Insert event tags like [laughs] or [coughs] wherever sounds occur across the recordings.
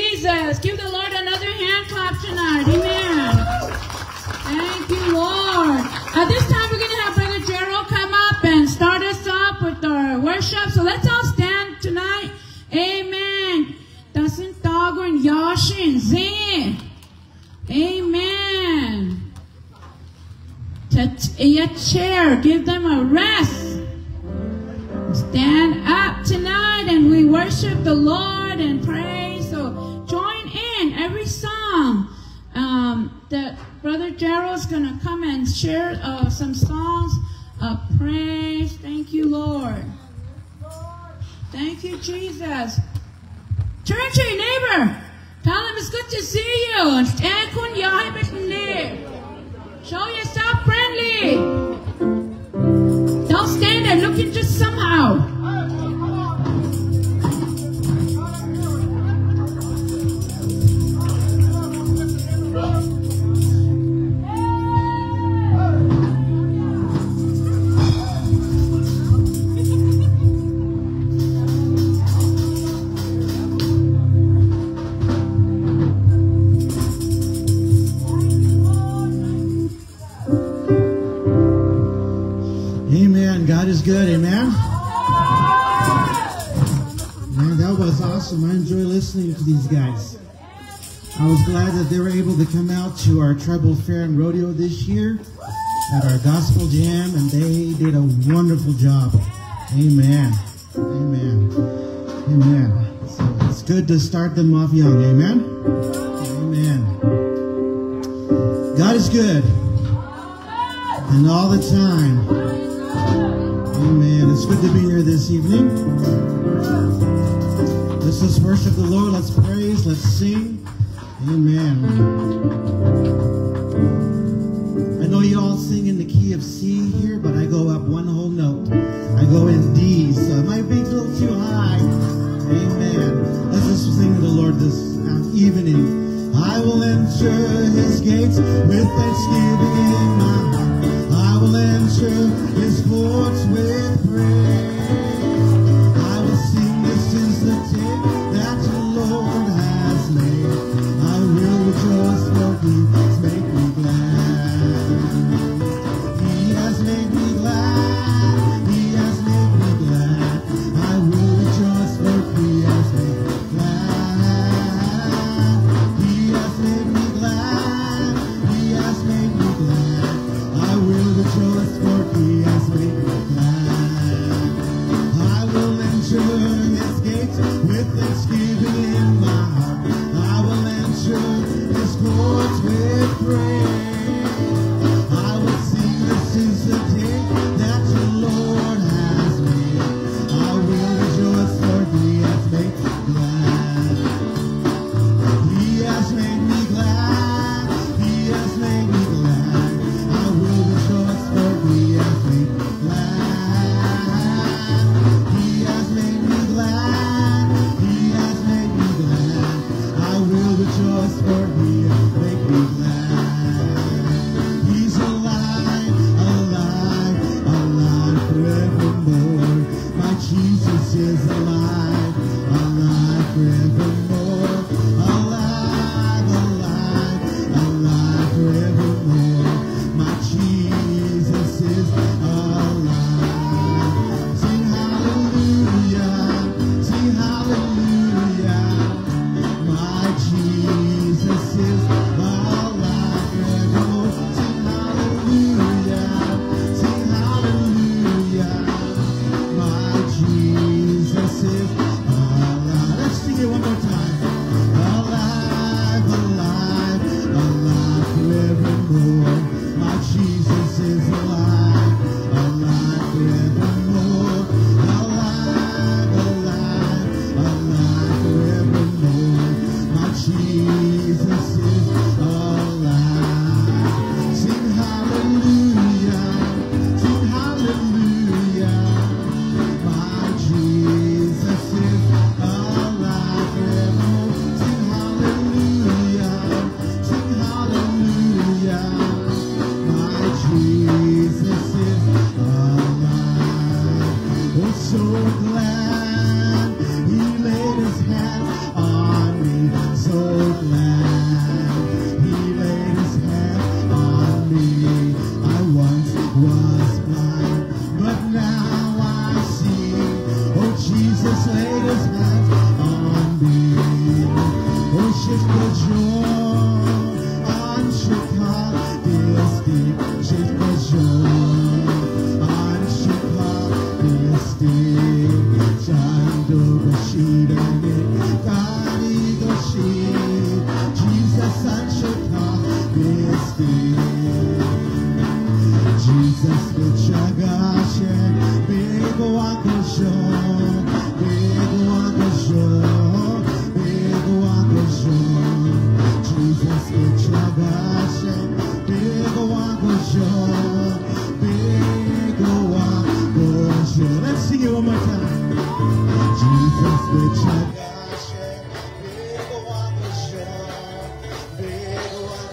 Jesus. Give the Lord another hand clap tonight. Amen. Thank you, Lord. At this time, we're going to have Brother Gerald come up and start us off with our worship. So let's all stand tonight. Amen. Doesn't Dagon Yashin Zin. Amen. To a chair. Give them a rest. Stand up tonight and we worship the Lord and pray. Um, that Brother Gerald's going to come and share uh, some songs of praise. Thank you, Lord. Thank you, Jesus. Turn to your neighbor. Tell him it's good to see you. Show yourself friendly. Don't stand there looking just somehow. God is good. Amen. Man, that was awesome. I enjoy listening to these guys. I was glad that they were able to come out to our tribal fair and rodeo this year at our gospel jam, and they did a wonderful job. Amen. Amen. Amen. So it's good to start them off young. Amen. Amen. God is good. And all the time. Oh, Amen. It's good to be here this evening. Let's just worship the Lord. Let's praise. Let's sing. Amen. I know you all sing in the key of C here, but I go up one whole note. I go in D, so it might be a little too high. Amen. Let's just sing to the Lord this evening. I will enter his gates with thanksgiving in my I will his with praise.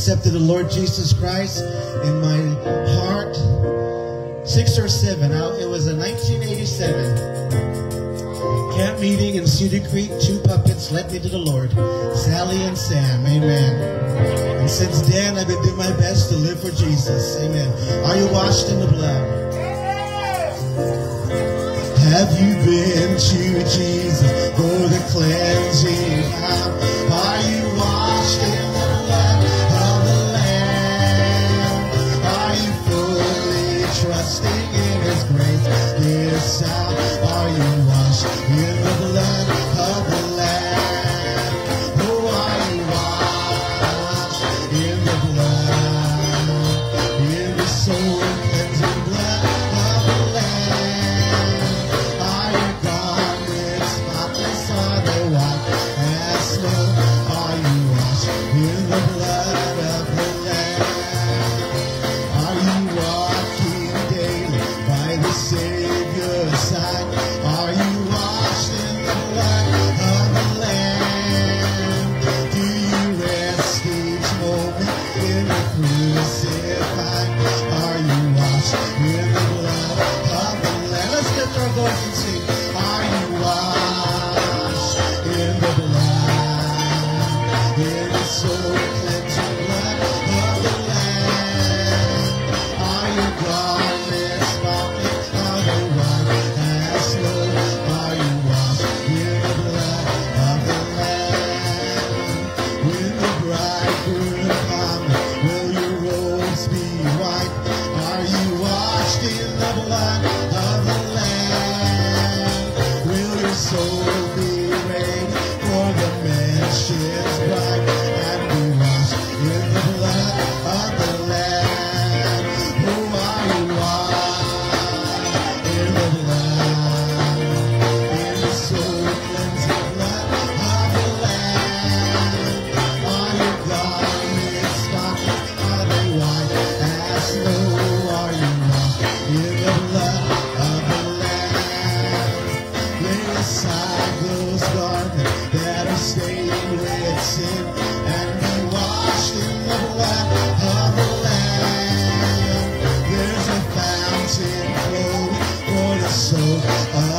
accepted the Lord Jesus Christ in my heart. Six or seven. It was in 1987. Camp meeting in Cedar Creek. Two puppets led me to the Lord. Sally and Sam. Amen. And since then, I've been doing my best to live for Jesus. Amen. Are you washed in the blood? Have you been to Jesus so uh,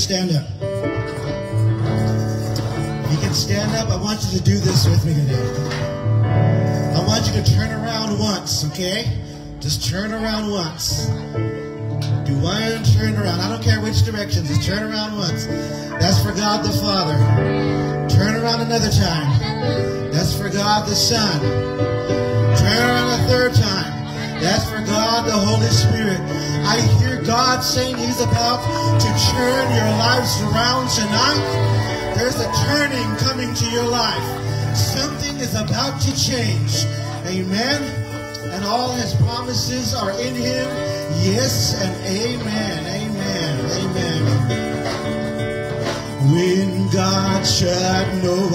stand up. You can stand up. I want you to do this with me today. I want you to turn around once, okay? Just turn around once. Do one turn around. I don't care which direction. Just turn around once. That's for God the Father. Turn around another time. That's for God the Son. Turn around a third time. That's for God the Holy Spirit. I hear God saying he's about us around tonight, there's a turning coming to your life. Something is about to change. Amen. And all his promises are in him. Yes and amen. Amen. Amen. When God shall know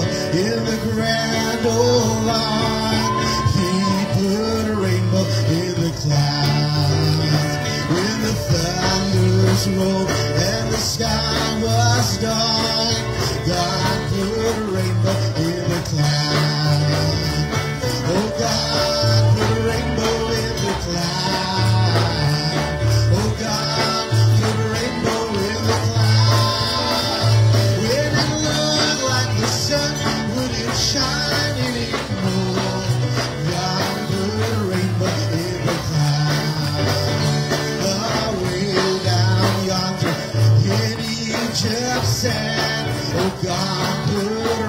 Oh God,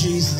Jesus.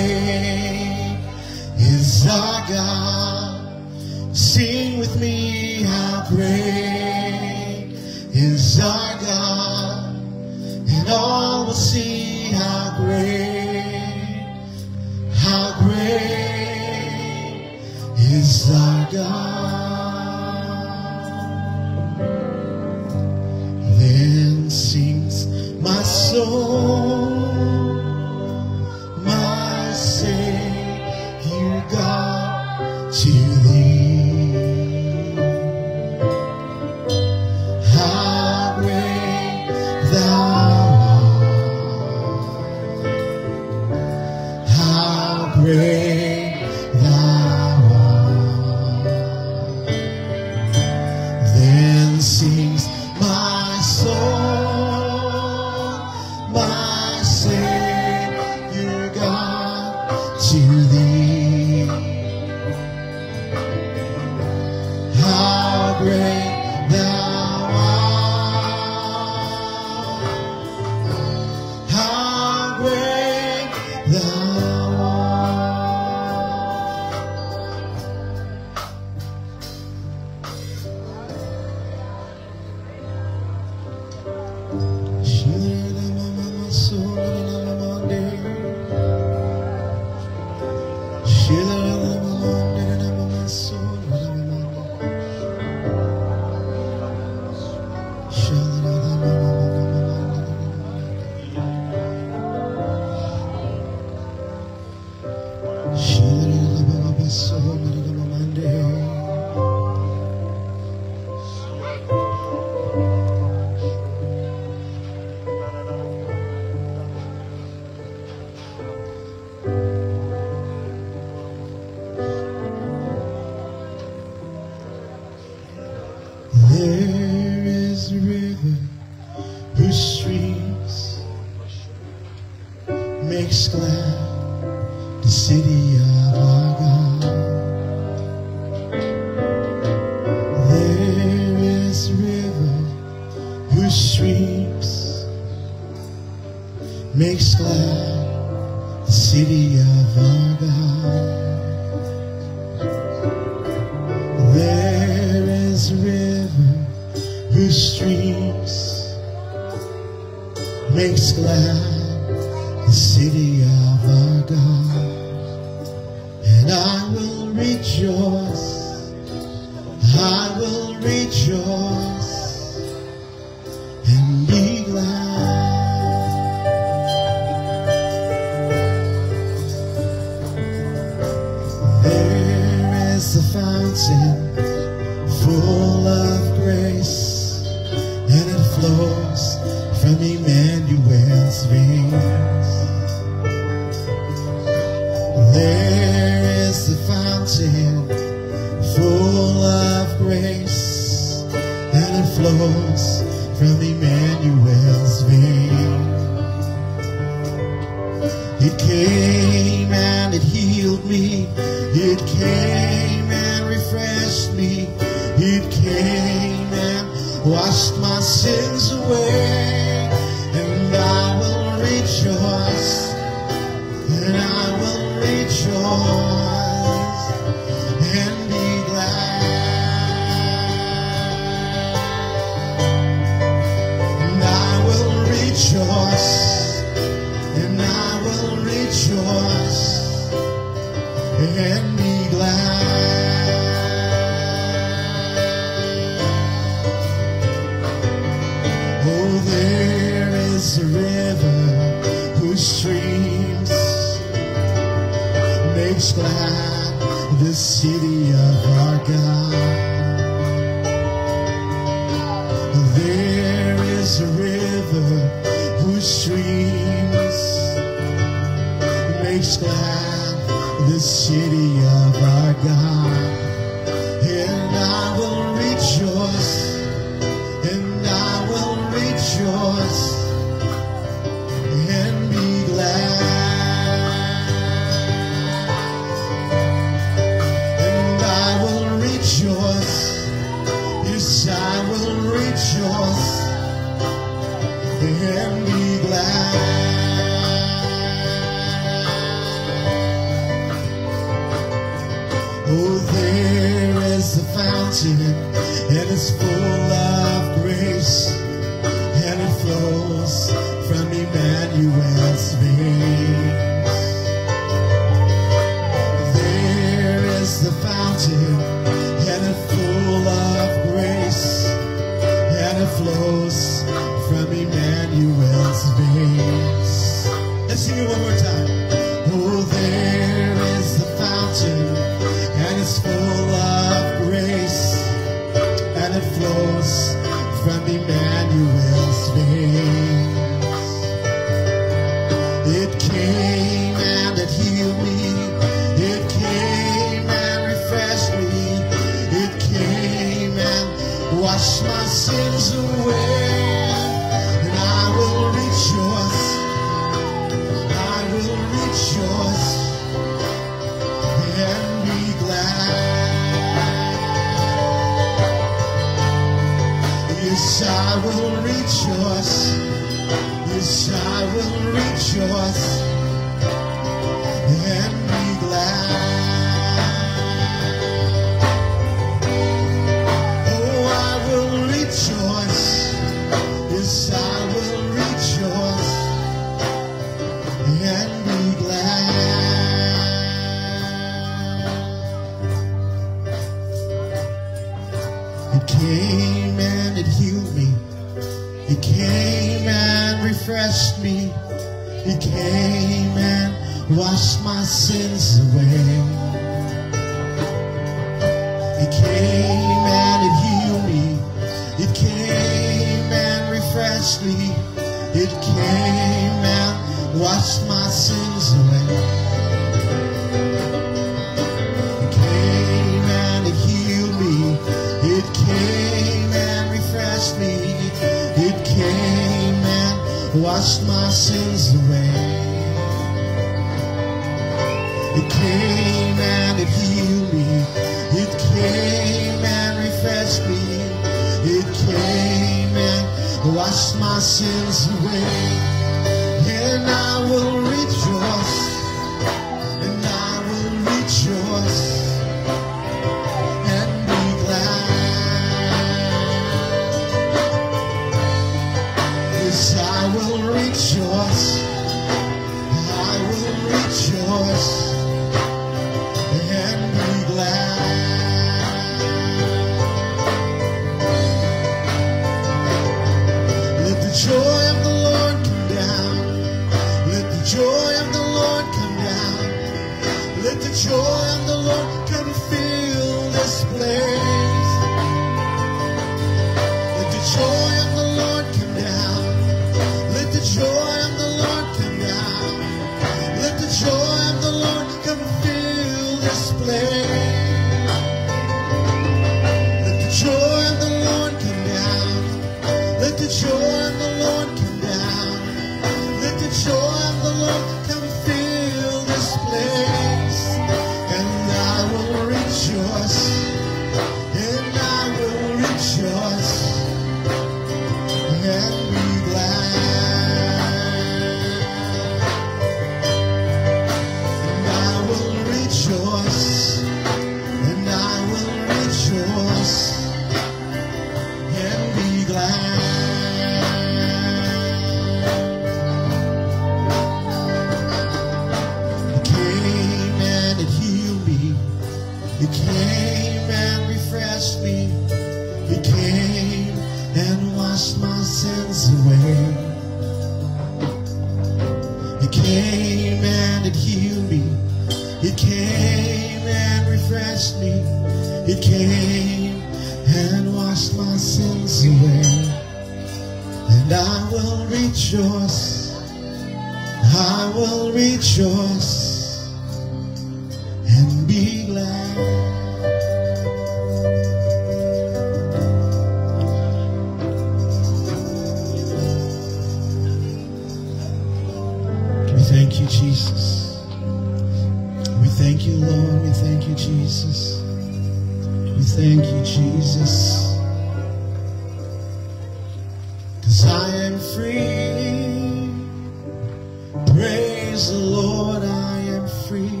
praise the Lord, I am free,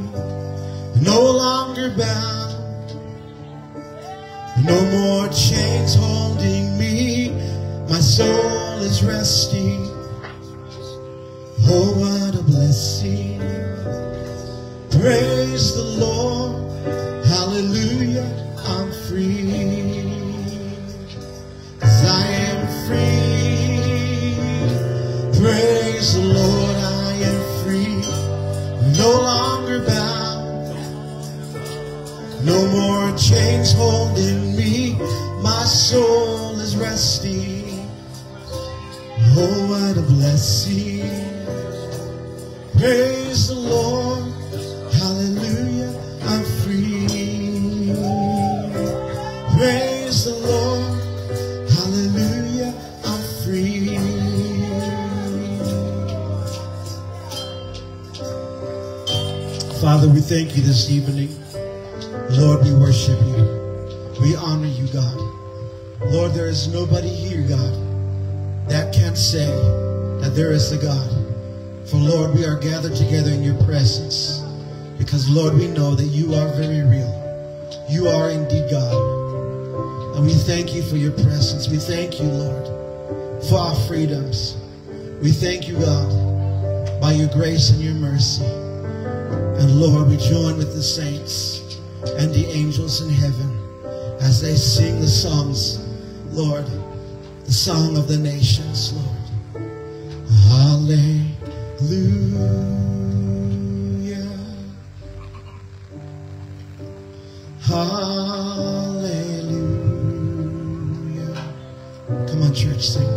no longer bound, no more chains holding me, my soul is resting. Oh, what a blessing, praise the Lord. Lord, we know that you are very real. You are indeed God. And we thank you for your presence. We thank you, Lord, for our freedoms. We thank you, God, by your grace and your mercy. And Lord, we join with the saints and the angels in heaven as they sing the songs, Lord, the song of the nations, Lord. Hallelujah. Hallelujah. Come on, church, sing.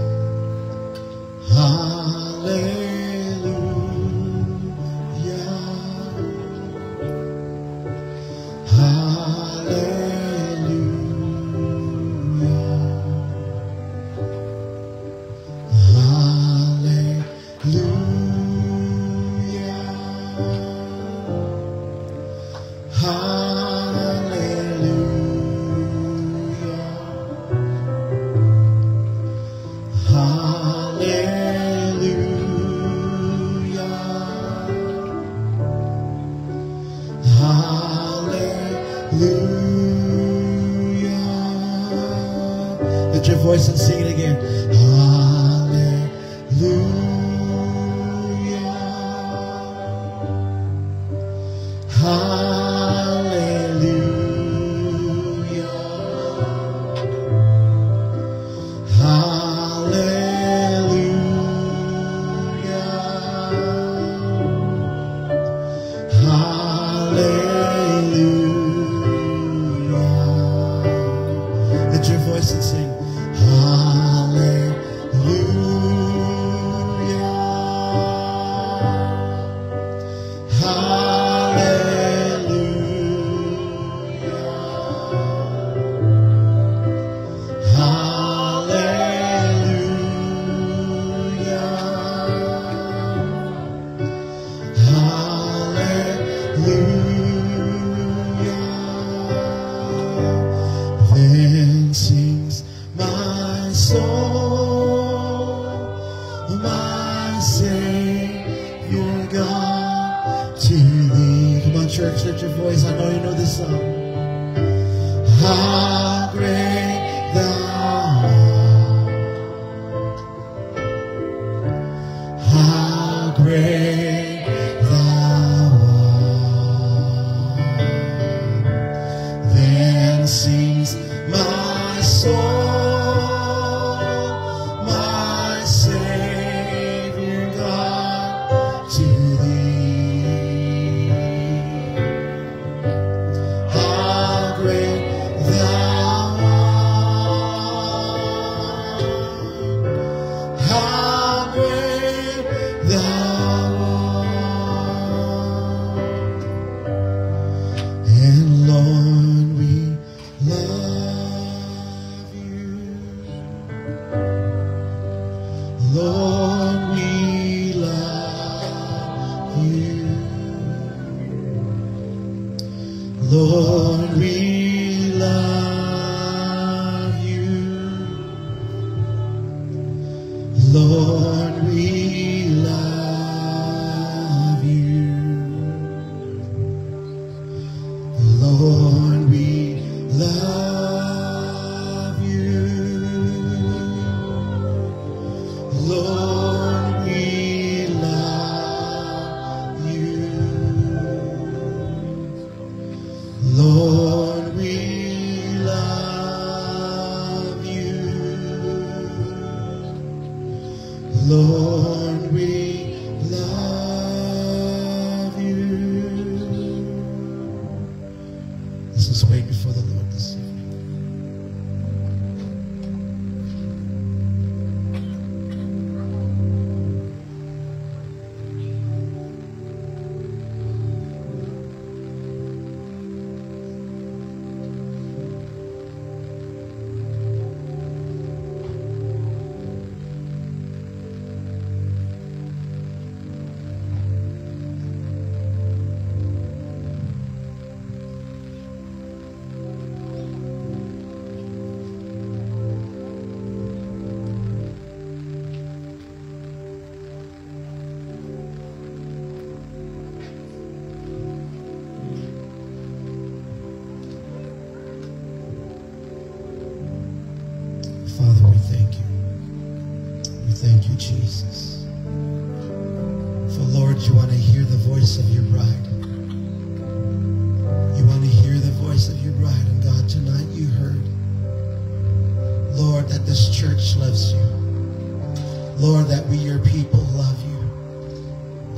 We, your people, love you.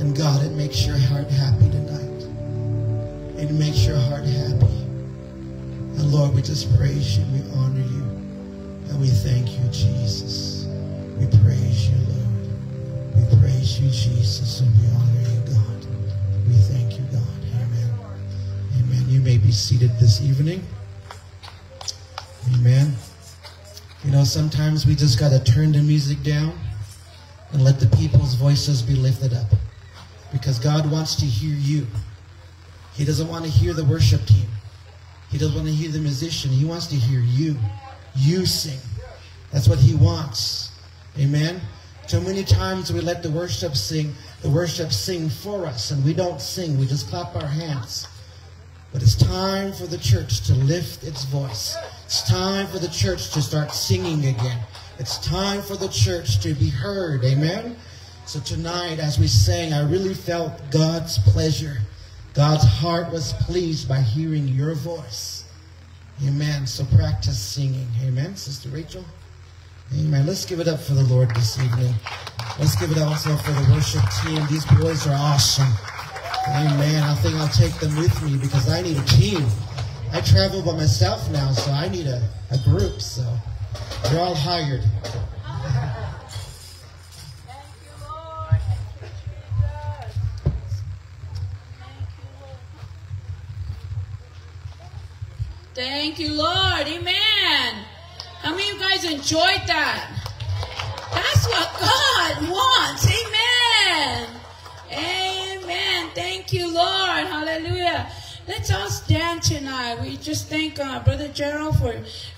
And God, it makes your heart happy tonight. It makes your heart happy. And Lord, we just praise you. We honor you. And we thank you, Jesus. We praise you, Lord. We praise you, Jesus, and we honor you, God. We thank you, God. Amen. Amen. You may be seated this evening. Amen. You know, sometimes we just got to turn the music down and let the people's voices be lifted up. Because God wants to hear you. He doesn't want to hear the worship team. He doesn't want to hear the musician. He wants to hear you. You sing. That's what he wants. Amen. So many times we let the worship sing, the worship sing for us, and we don't sing. We just clap our hands. But it's time for the church to lift its voice. It's time for the church to start singing again. It's time for the church to be heard. Amen. So tonight, as we sang, I really felt God's pleasure. God's heart was pleased by hearing your voice. Amen. So practice singing. Amen. Sister Rachel. Amen. Let's give it up for the Lord this evening. Let's give it also for the worship team. These boys are awesome. Amen. I think I'll take them with me because I need a team. I travel by myself now, so I need a, a group. So you're all hired. Thank you, Lord. Thank you, Jesus. Thank you, Lord. Thank you, Lord. Amen. How many of you guys enjoyed that? That's what God wants. Amen. Amen. Thank you, Lord. Hallelujah. Let's all stand tonight. We just thank uh, Brother Gerald for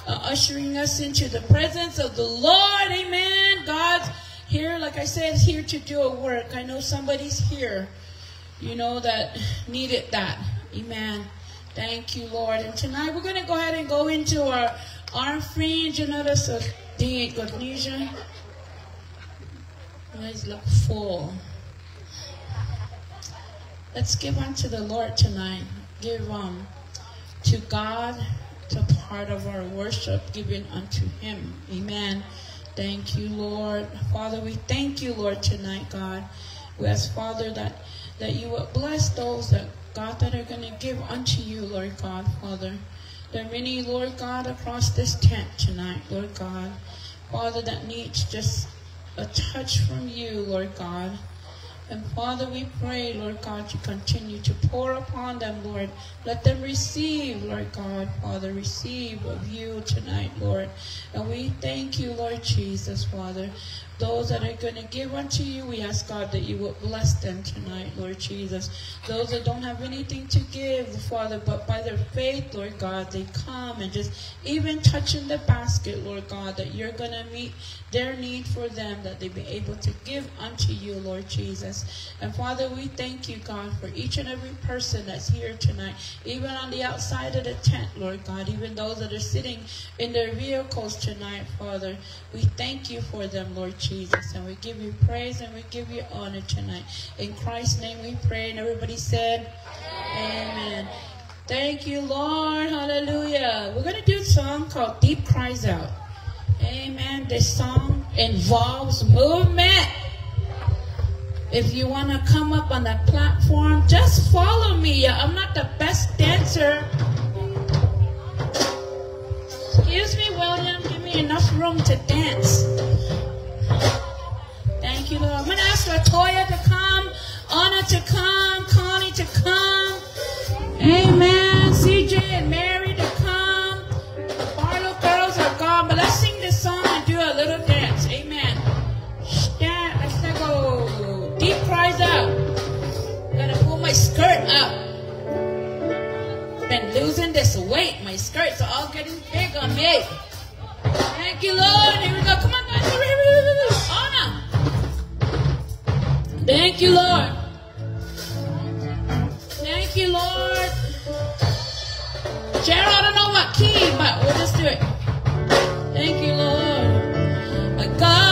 uh, ushering us into the presence of the Lord. Amen. God's here, like I said, here to do a work. I know somebody's here, you know, that needed that. Amen. Thank you, Lord. And tonight we're going to go ahead and go into our offering. You notice a thing Godnesia. Guys look full. Let's give unto the Lord tonight. Give um to God to part of our worship given unto Him. Amen. Thank you, Lord. Father, we thank you, Lord, tonight, God. We ask, Father, that, that you would bless those that, God, that are going to give unto you, Lord God, Father. There are many, Lord God, across this tent tonight, Lord God. Father, that needs just a touch from you, Lord God. And Father, we pray, Lord God, to continue to pour upon them, Lord. Let them receive, Lord God, Father, receive of you tonight, Lord. And we thank you, Lord Jesus, Father. Those that are going to give unto you, we ask God that you will bless them tonight, Lord Jesus. Those that don't have anything to give, Father, but by their faith, Lord God, they come and just even touching the basket, Lord God, that you're going to meet their need for them, that they be able to give unto you, Lord Jesus. And Father, we thank you, God, for each and every person that's here tonight, even on the outside of the tent, Lord God, even those that are sitting in their vehicles tonight, Father. We thank you for them, Lord Jesus. And we give you praise and we give you honor tonight. In Christ's name we pray. And everybody said, Amen. Thank you, Lord. Hallelujah. We're going to do a song called Deep Cries Out. Amen. This song involves movement. If you want to come up on that platform, just follow me. I'm not the best dancer. Excuse me, William. Give me enough room to dance. Thank you, Lord. I'm going to ask Latoya to come, Anna to come, Connie to come. Amen. CJ and Mary to come. Barlow girls are gone, but let's sing this song and do a little dance. Amen. Stand, let's go. Deep cries out. Gotta pull my skirt up. Been losing this weight. My skirts are all getting big on me. Thank you, Lord. Here we go. Come on, guys. Hurry, hurry, hurry. Thank you, Lord. Thank you, Lord. Cheryl, I don't know what key, but we'll just do it. Thank you, Lord. I got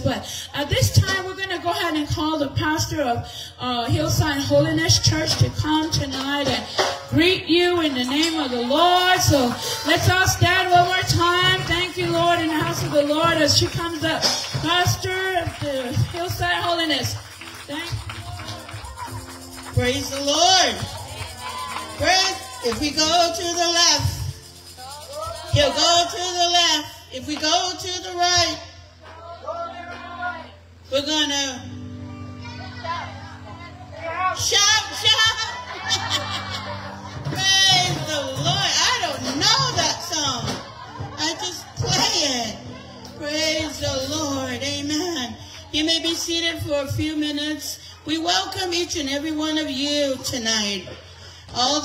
But at this time, we're going to go ahead and call the pastor of uh, Hillside Holiness Church to come to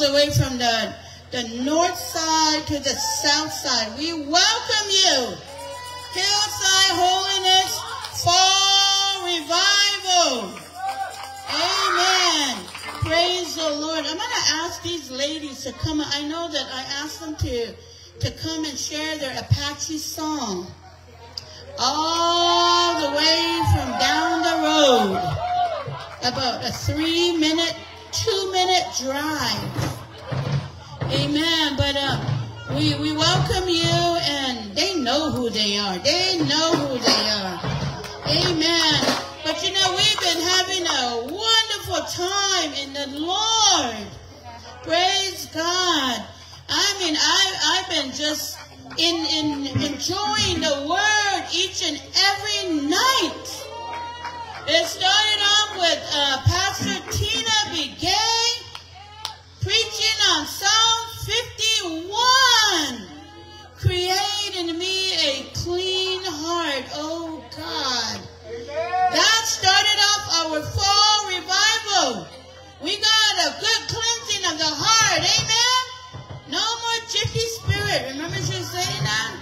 the way from the, the north side to the south side. We welcome you. Hillside Holiness Fall Revival. Amen. Praise the Lord. I'm going to ask these ladies to come. I know that I asked them to, to come and share their Apache song all the way from down the road. About a three-minute, two-minute drive. Amen. But uh, we, we welcome you, and they know who they are. They know who they are. Amen. But you know, we've been having a wonderful time in the Lord. Praise God. I mean, I, I've been just in, in enjoying the word each and every night. It started off with uh, Pastor Tina Begay preaching on Psalm 51. Create in me a clean heart, oh God. That started off our fall revival. We got a good cleansing of the heart, amen? No more jiffy spirit. Remember she was saying that?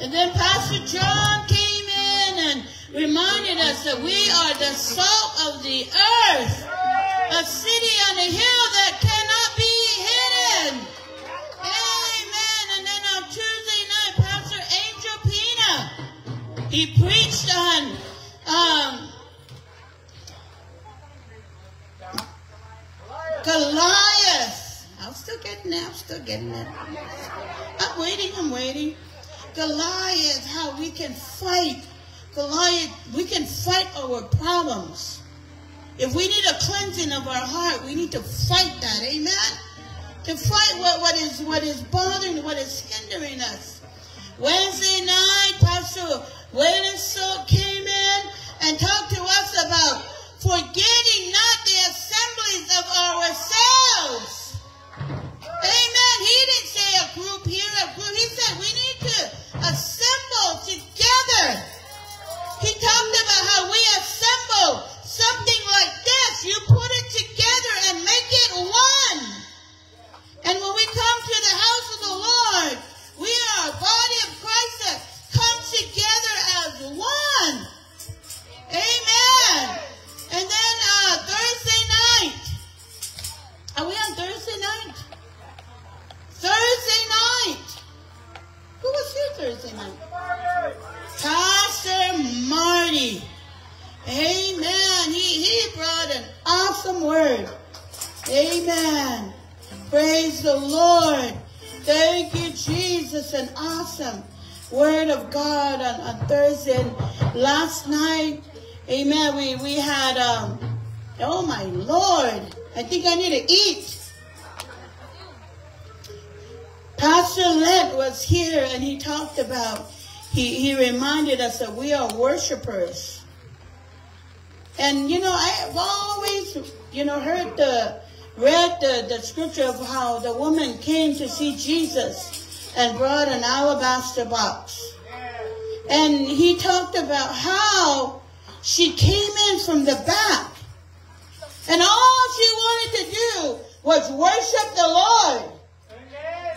And then Pastor John came in and reminded us that we are the salt of the earth. A city on a hill that cannot be hidden. Amen. And then on Tuesday night, Pastor Angel Pina, he preached on um, Goliath. I'm still getting it. I'm still getting it. I'm waiting. I'm waiting. Goliath, how we can fight. Goliath, we can fight our problems. If we need a cleansing of our heart, we need to fight that. Amen. To fight what, what is what is bothering, what is hindering us. Wednesday night, Pastor Waylon So came in and talked to us about forgetting not the assemblies of ourselves. Amen. He didn't say a group here, a group. He said we need to assemble together. He talked about how we assemble something like this. You put it together and make it one. And when we come to the house of the Lord, we are a body of Christ that comes together as one. Amen. And then uh, Thursday night. Are we on Thursday night? Thursday night. Who was here Thursday night? Pastor Marty. Amen. He, he brought an awesome word. Amen. Praise the Lord. Thank you, Jesus. An awesome word of God on, on Thursday. And last night, amen, we, we had, um, oh my Lord, I think I need to eat. Pastor Lent was here and he talked about, he, he reminded us that we are worshipers. And, you know, I've always, you know, heard the, read the, the scripture of how the woman came to see Jesus and brought an alabaster box. And he talked about how she came in from the back. And all she wanted to do was worship the Lord.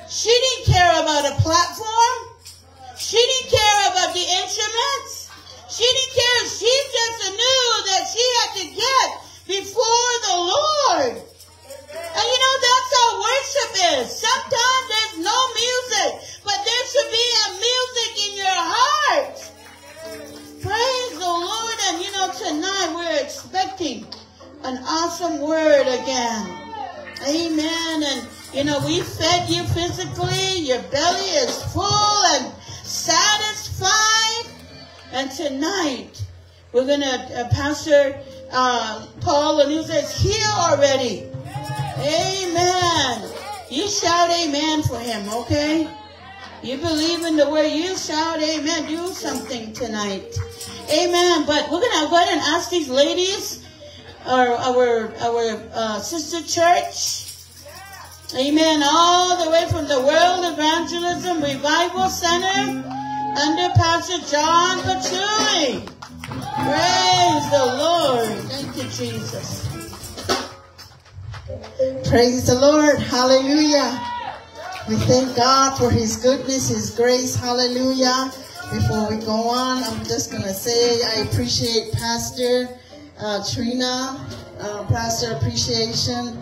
She didn't care about a platform. She didn't care about the instruments. She didn't care. She just knew that she had to get before the Lord. And you know, that's how worship is. Sometimes there's no music, but there should be a music in your heart. Praise the Lord. And you know, tonight we're expecting an awesome word again. Amen. And you know, we fed you physically. Your belly is full and satisfied. And tonight, we're going to, uh, Pastor uh, Paul he says, here already. Amen. You shout amen for him, okay? You believe in the word, you shout amen. Do something tonight. Amen. But we're going to go ahead and ask these ladies, our, our, our uh, sister church, Amen. All the way from the World Evangelism Revival Center under Pastor John Patchouli. Praise the Lord. Thank you, Jesus. Praise the Lord. Hallelujah. We thank God for his goodness, his grace. Hallelujah. Before we go on, I'm just going to say I appreciate Pastor uh, Trina, uh, Pastor Appreciation.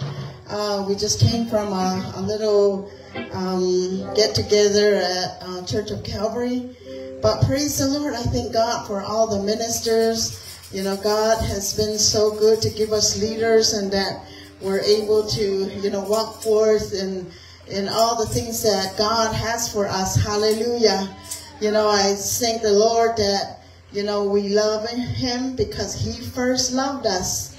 Uh, we just came from a, a little um, get together at uh, Church of Calvary. But praise the Lord, I thank God for all the ministers. You know, God has been so good to give us leaders and that we're able to, you know, walk forth in, in all the things that God has for us. Hallelujah. You know, I thank the Lord that, you know, we love him because he first loved us.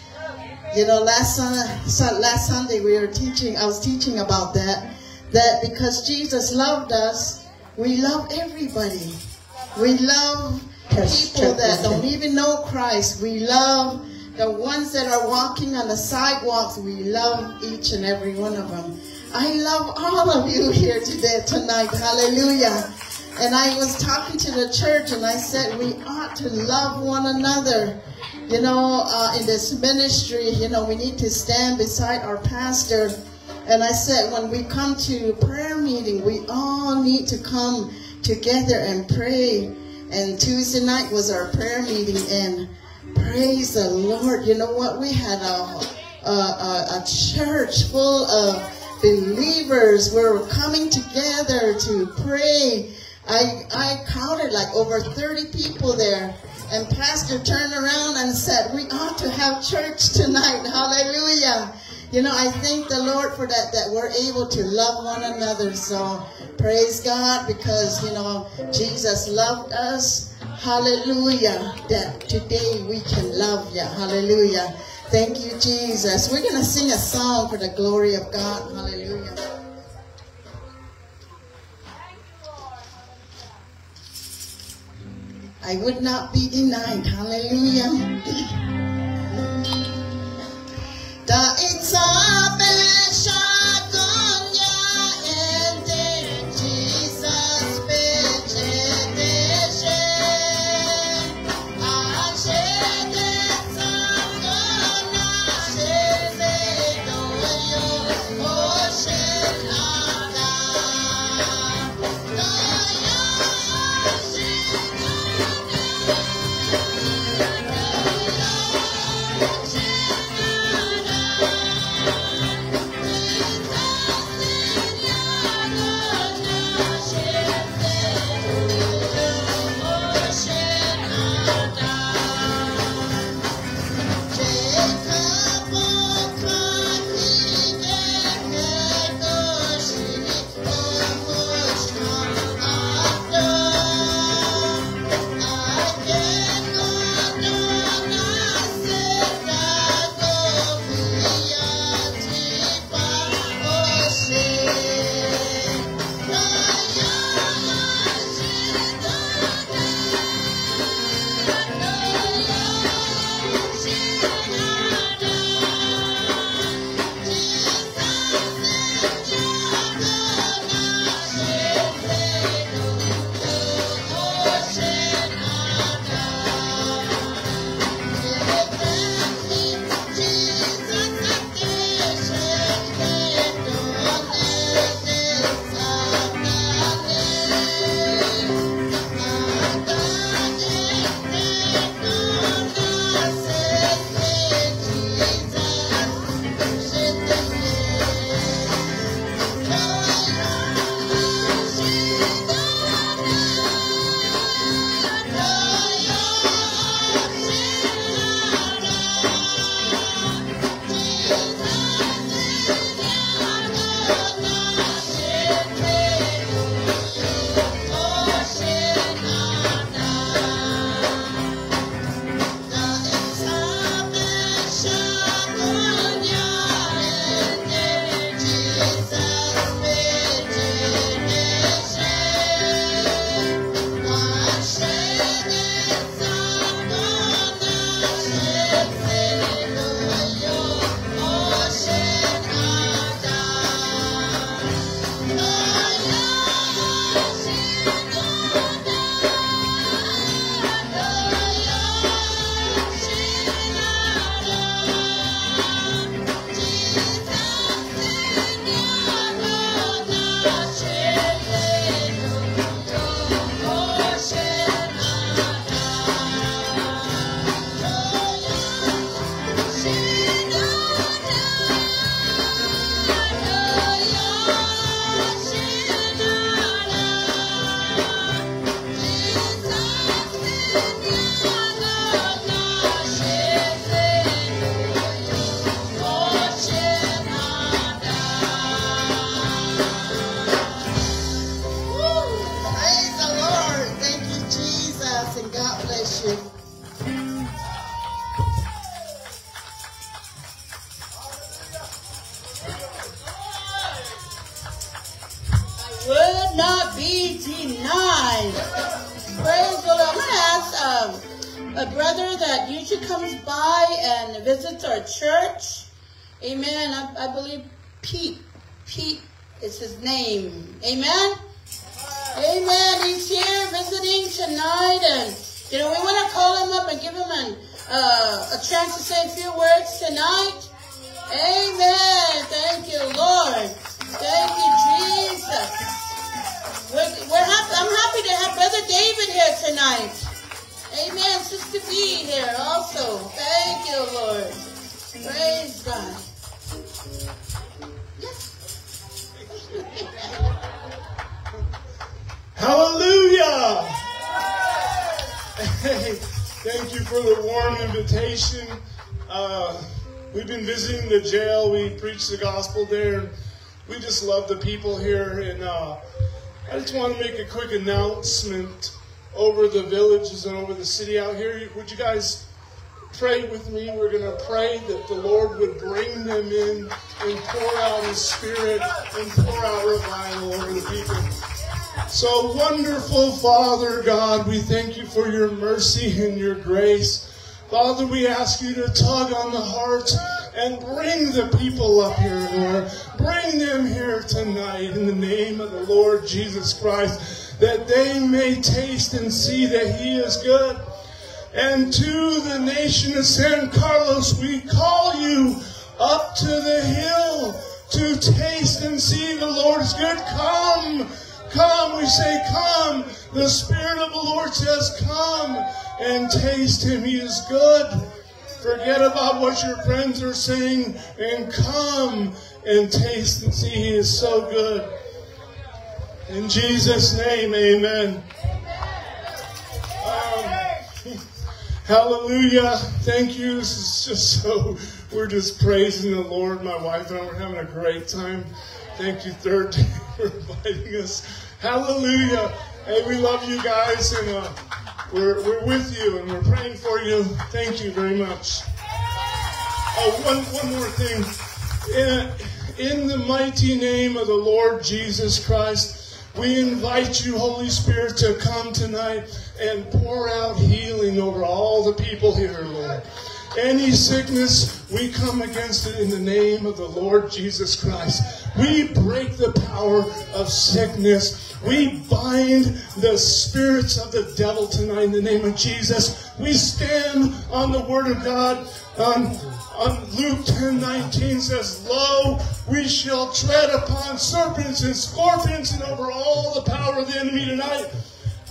You know, last Sunday, last Sunday we were teaching, I was teaching about that, that because Jesus loved us, we love everybody. We love people that don't even know Christ. We love the ones that are walking on the sidewalks. We love each and every one of them. I love all of you here today, tonight. Hallelujah. And I was talking to the church and I said we ought to love one another. You know, uh, in this ministry, you know, we need to stand beside our pastor. And I said, when we come to prayer meeting, we all need to come together and pray. And Tuesday night was our prayer meeting, and praise the Lord. You know what? We had a, a, a, a church full of believers. We're coming together to pray. I, I counted like over 30 people there. And Pastor turned around and said, we ought to have church tonight. [laughs] Hallelujah. You know, I thank the Lord for that, that we're able to love one another. So praise God because, you know, Jesus loved us. Hallelujah. That today we can love you. Hallelujah. Thank you, Jesus. We're going to sing a song for the glory of God. Hallelujah. I would not be denied. Hallelujah. Daitzabe shagonya people here. And uh, I just want to make a quick announcement over the villages and over the city out here. Would you guys pray with me? We're going to pray that the Lord would bring them in and pour out His Spirit and pour out revival over the people. So wonderful, Father God, we thank you for your mercy and your grace. Father, we ask you to tug on the heart and bring the people up here, Lord. Bring them here tonight in the name of the Lord Jesus Christ, that they may taste and see that He is good. And to the nation of San Carlos, we call you up to the hill to taste and see the Lord is good. Come, come, we say, come. The Spirit of the Lord says, come and taste Him. He is good. Forget about what your friends are saying and come and taste and see He is so good. In Jesus' name, amen. Um, [laughs] hallelujah. Thank you. This is just so, we're just praising the Lord. My wife and I are having a great time. Thank you, Third Day, [laughs] for inviting us. Hallelujah. Hey, we love you guys and uh, we're, we're with you and we're praying for you. Thank you very much. Oh, one, one more thing. In, in the mighty name of the Lord Jesus Christ, we invite you, Holy Spirit, to come tonight and pour out healing over all the people here, Lord. Any sickness, we come against it in the name of the Lord Jesus Christ. We break the power of sickness. We bind the spirits of the devil tonight in the name of Jesus. We stand on the word of God. On, on Luke 10 19 says, Lo, we shall tread upon serpents and scorpions and over all the power of the enemy tonight.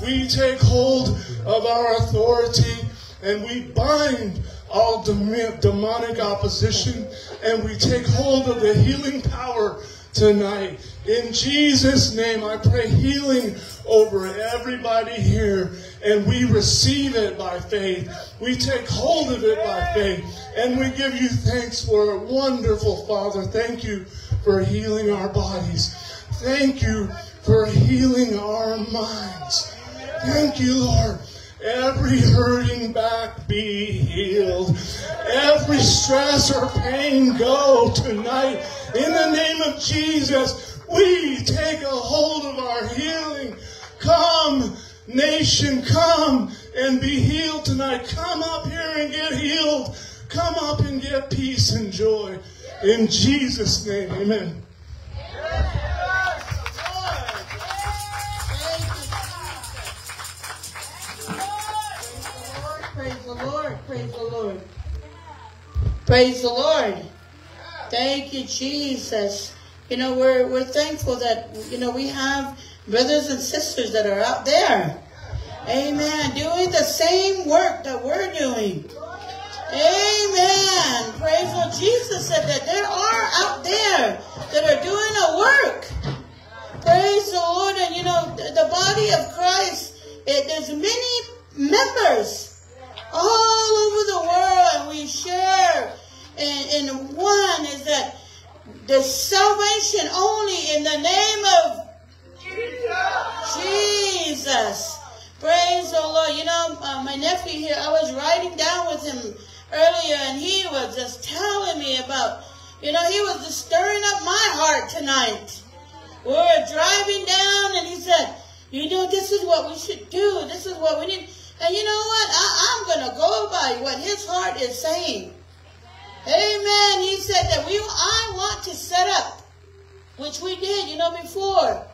We take hold of our authority and we bind all dem- demonic opposition and we take hold of the healing power tonight. In Jesus' name, I pray healing over everybody here and we receive it by faith. We take hold of it by faith and we give you thanks for it. Wonderful Father. Thank you for healing our bodies. Thank you for healing our minds. Thank you, Lord. Every hurting back be healed. Every stress or pain go tonight. In the name of Jesus, we take a hold of our healing. Come, nation, come and be healed tonight. Come up here and get healed. Come up and get peace and joy. In Jesus' name, amen. The Lord. Praise the Lord. Praise the Lord. Thank you, Jesus. You know, we're, we're thankful that, you know, we have brothers and sisters that are out there. Amen. Doing the same work that we're doing. Amen. Praise Lord. Jesus said that there are out there that are doing a work. Praise the Lord. And you know, the, the body of Christ, it, there's many members all over the world, and we share. And, and one is that the salvation only in the name of Jesus. Praise the Lord. You know, uh, my nephew here, I was riding down with him earlier, and he was just telling me about, you know, he was just stirring up my heart tonight. We were driving down, and he said, you know, this is what we should do. This is what we need. And you know what? I, I'm going to go by what his heart is saying. Amen. He said that we, I want to set up, which we did, you know, before,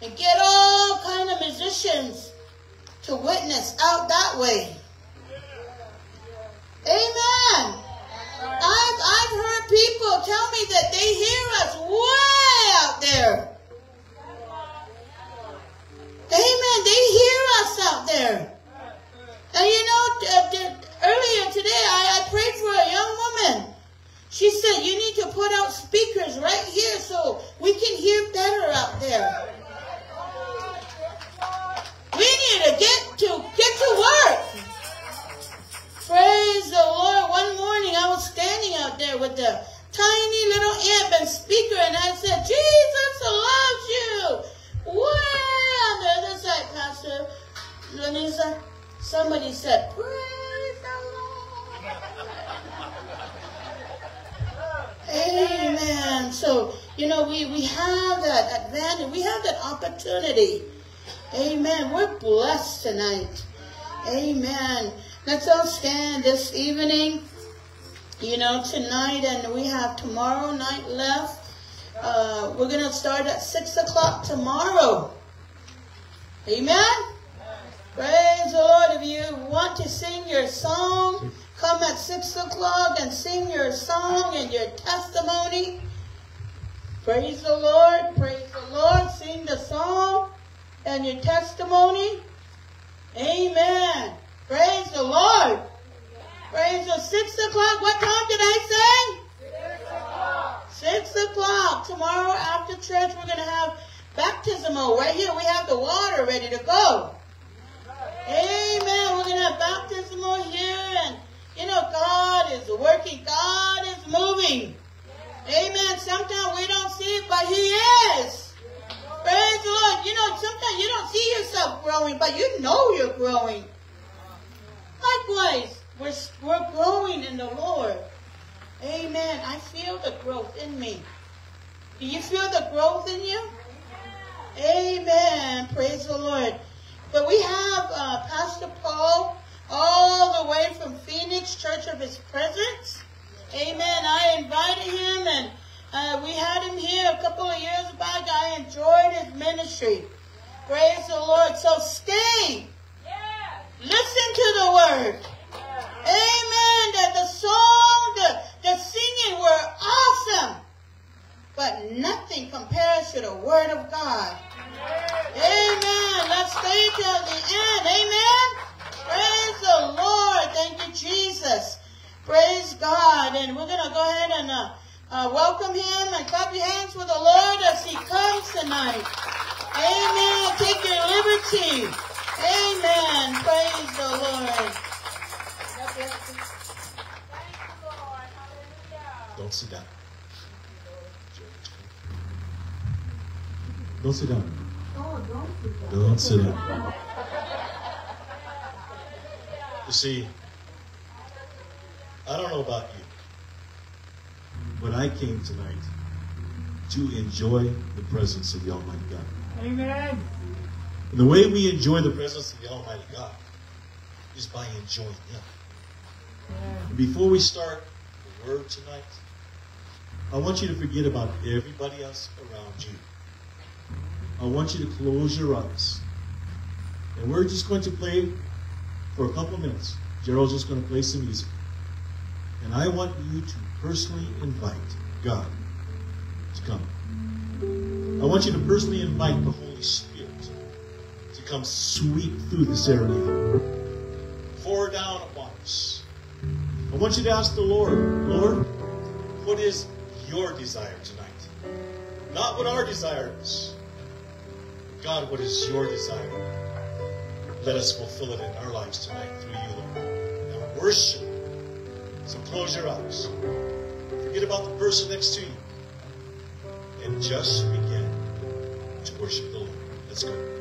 and get all kind of musicians to witness out that way. Amen. I've, I've heard people tell me that they hear us way out there. Amen. They hear us out there. And you know, uh, earlier today I, I prayed for a young woman. She said, you need to put out speakers right here so we can hear better out there. We need to get to get to work. Praise the Lord. One morning I was standing out there with the tiny little amp and speaker and I said, Jesus loves you. Way on the other side, Pastor Lanuza. Somebody said, Praise the Lord. Amen. So, you know, we, we have that advantage. We have that opportunity. Amen. We're blessed tonight. Amen. Let's all stand this evening, you know, tonight, and we have tomorrow night left. Uh, we're going to start at 6 o'clock tomorrow. Amen? Praise the Lord. If you want to sing your song, come at 6 o'clock and sing your song and your testimony. Praise the Lord. Praise the Lord. Sing the song and your testimony. Amen. Praise the Lord. Praise the six o'clock. What time did I say? Six o'clock. Six o'clock. Tomorrow after church, we're going to have baptismal. Right here, we have the water ready to go. Amen. We're going to have baptismal here. And, you know, God is working. God is moving. Amen. Sometimes we don't see it, but He is. Praise the Lord. You know, sometimes you don't see yourself growing, but you know you're growing. Likewise, we're, we're growing in the Lord. Amen. I feel the growth in me. Do you feel the growth in you? Amen. Praise the Lord. But we have uh, Pastor Paul all the way from Phoenix Church of His Presence. Amen. I invited him and uh, we had him here a couple of years back. I enjoyed his ministry. Praise the Lord. So stay Listen to the word. Amen. That the song, the, the singing were awesome. But nothing compares to the word of God. Amen. Let's stay till the end. Amen. Praise the Lord. Thank you, Jesus. Praise God. And we're going to go ahead and uh, uh, welcome him and clap your hands for the Lord as he comes tonight. Amen. Take your liberty. Amen. Praise the Lord. Don't sit down. Don't sit down. Don't sit down. You see, I don't know about you, but I came tonight to enjoy the presence of the Almighty God. Amen. And the way we enjoy the presence of the Almighty God is by enjoying Him. And before we start the word tonight, I want you to forget about everybody else around you. I want you to close your eyes. And we're just going to play for a couple minutes. Gerald's just going to play some music. And I want you to personally invite God to come. I want you to personally invite the Holy Spirit to come sweep through this area. Pour down upon us. I want you to ask the Lord, Lord, what is your desire tonight? Not what our desire is. God, what is your desire? Let us fulfill it in our lives tonight through you, Lord. Now worship. So close your eyes. Forget about the person next to you. And just begin to worship the Lord. Let's go.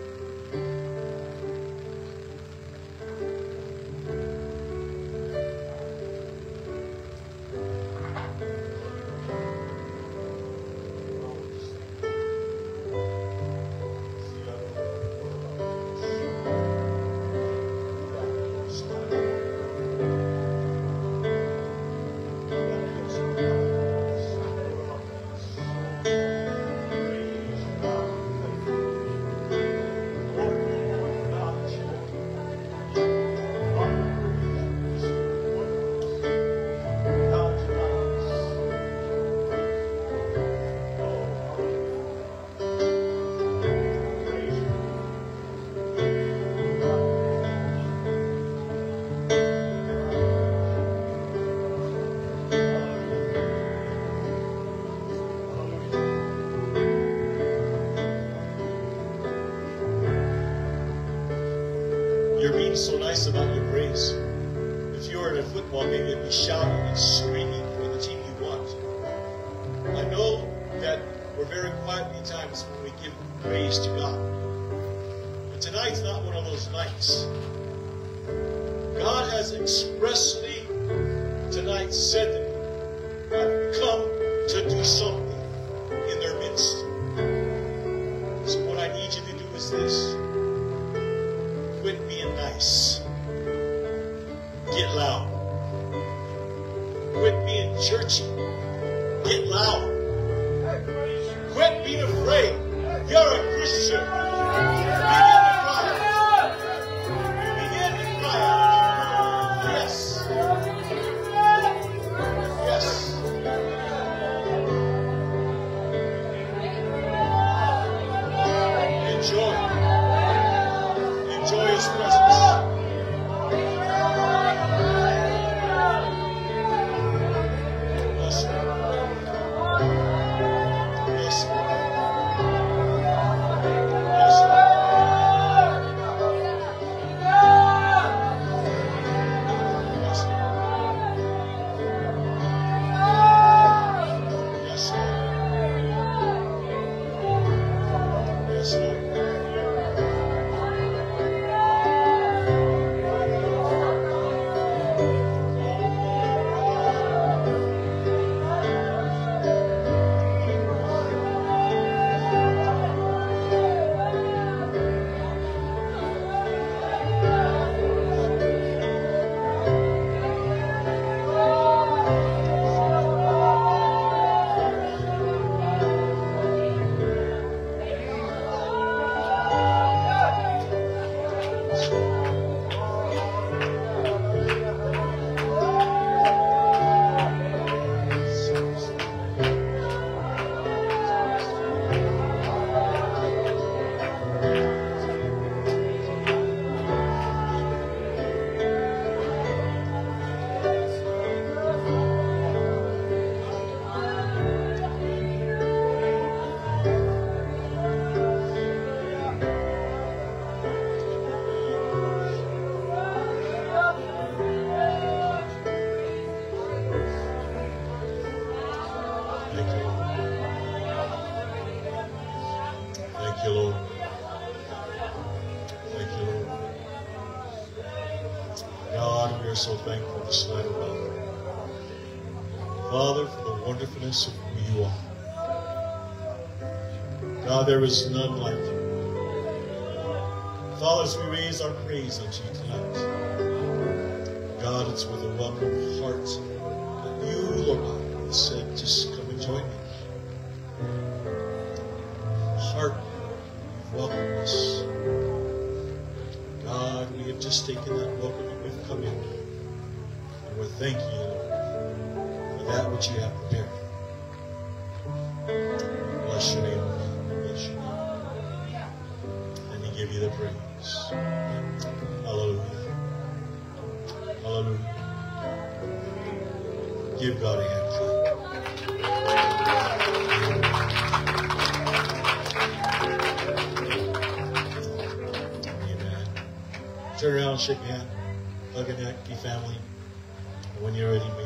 So thankful this night, oh Father, for the wonderfulness of who you are. God, there is none like you. Father, as we raise our praise unto you tonight, God, it's with a welcome heart that you, Lord God, said, just come and join me. Heart, you've welcomed us. God, we have just taken that And you, for that which you have prepared. Bless your name, Lord. Bless your name. And we give you the praise. Hallelujah. Hallelujah. Give God a hand. Turn around, shake a hand, hug a neck, be family. And when you're ready.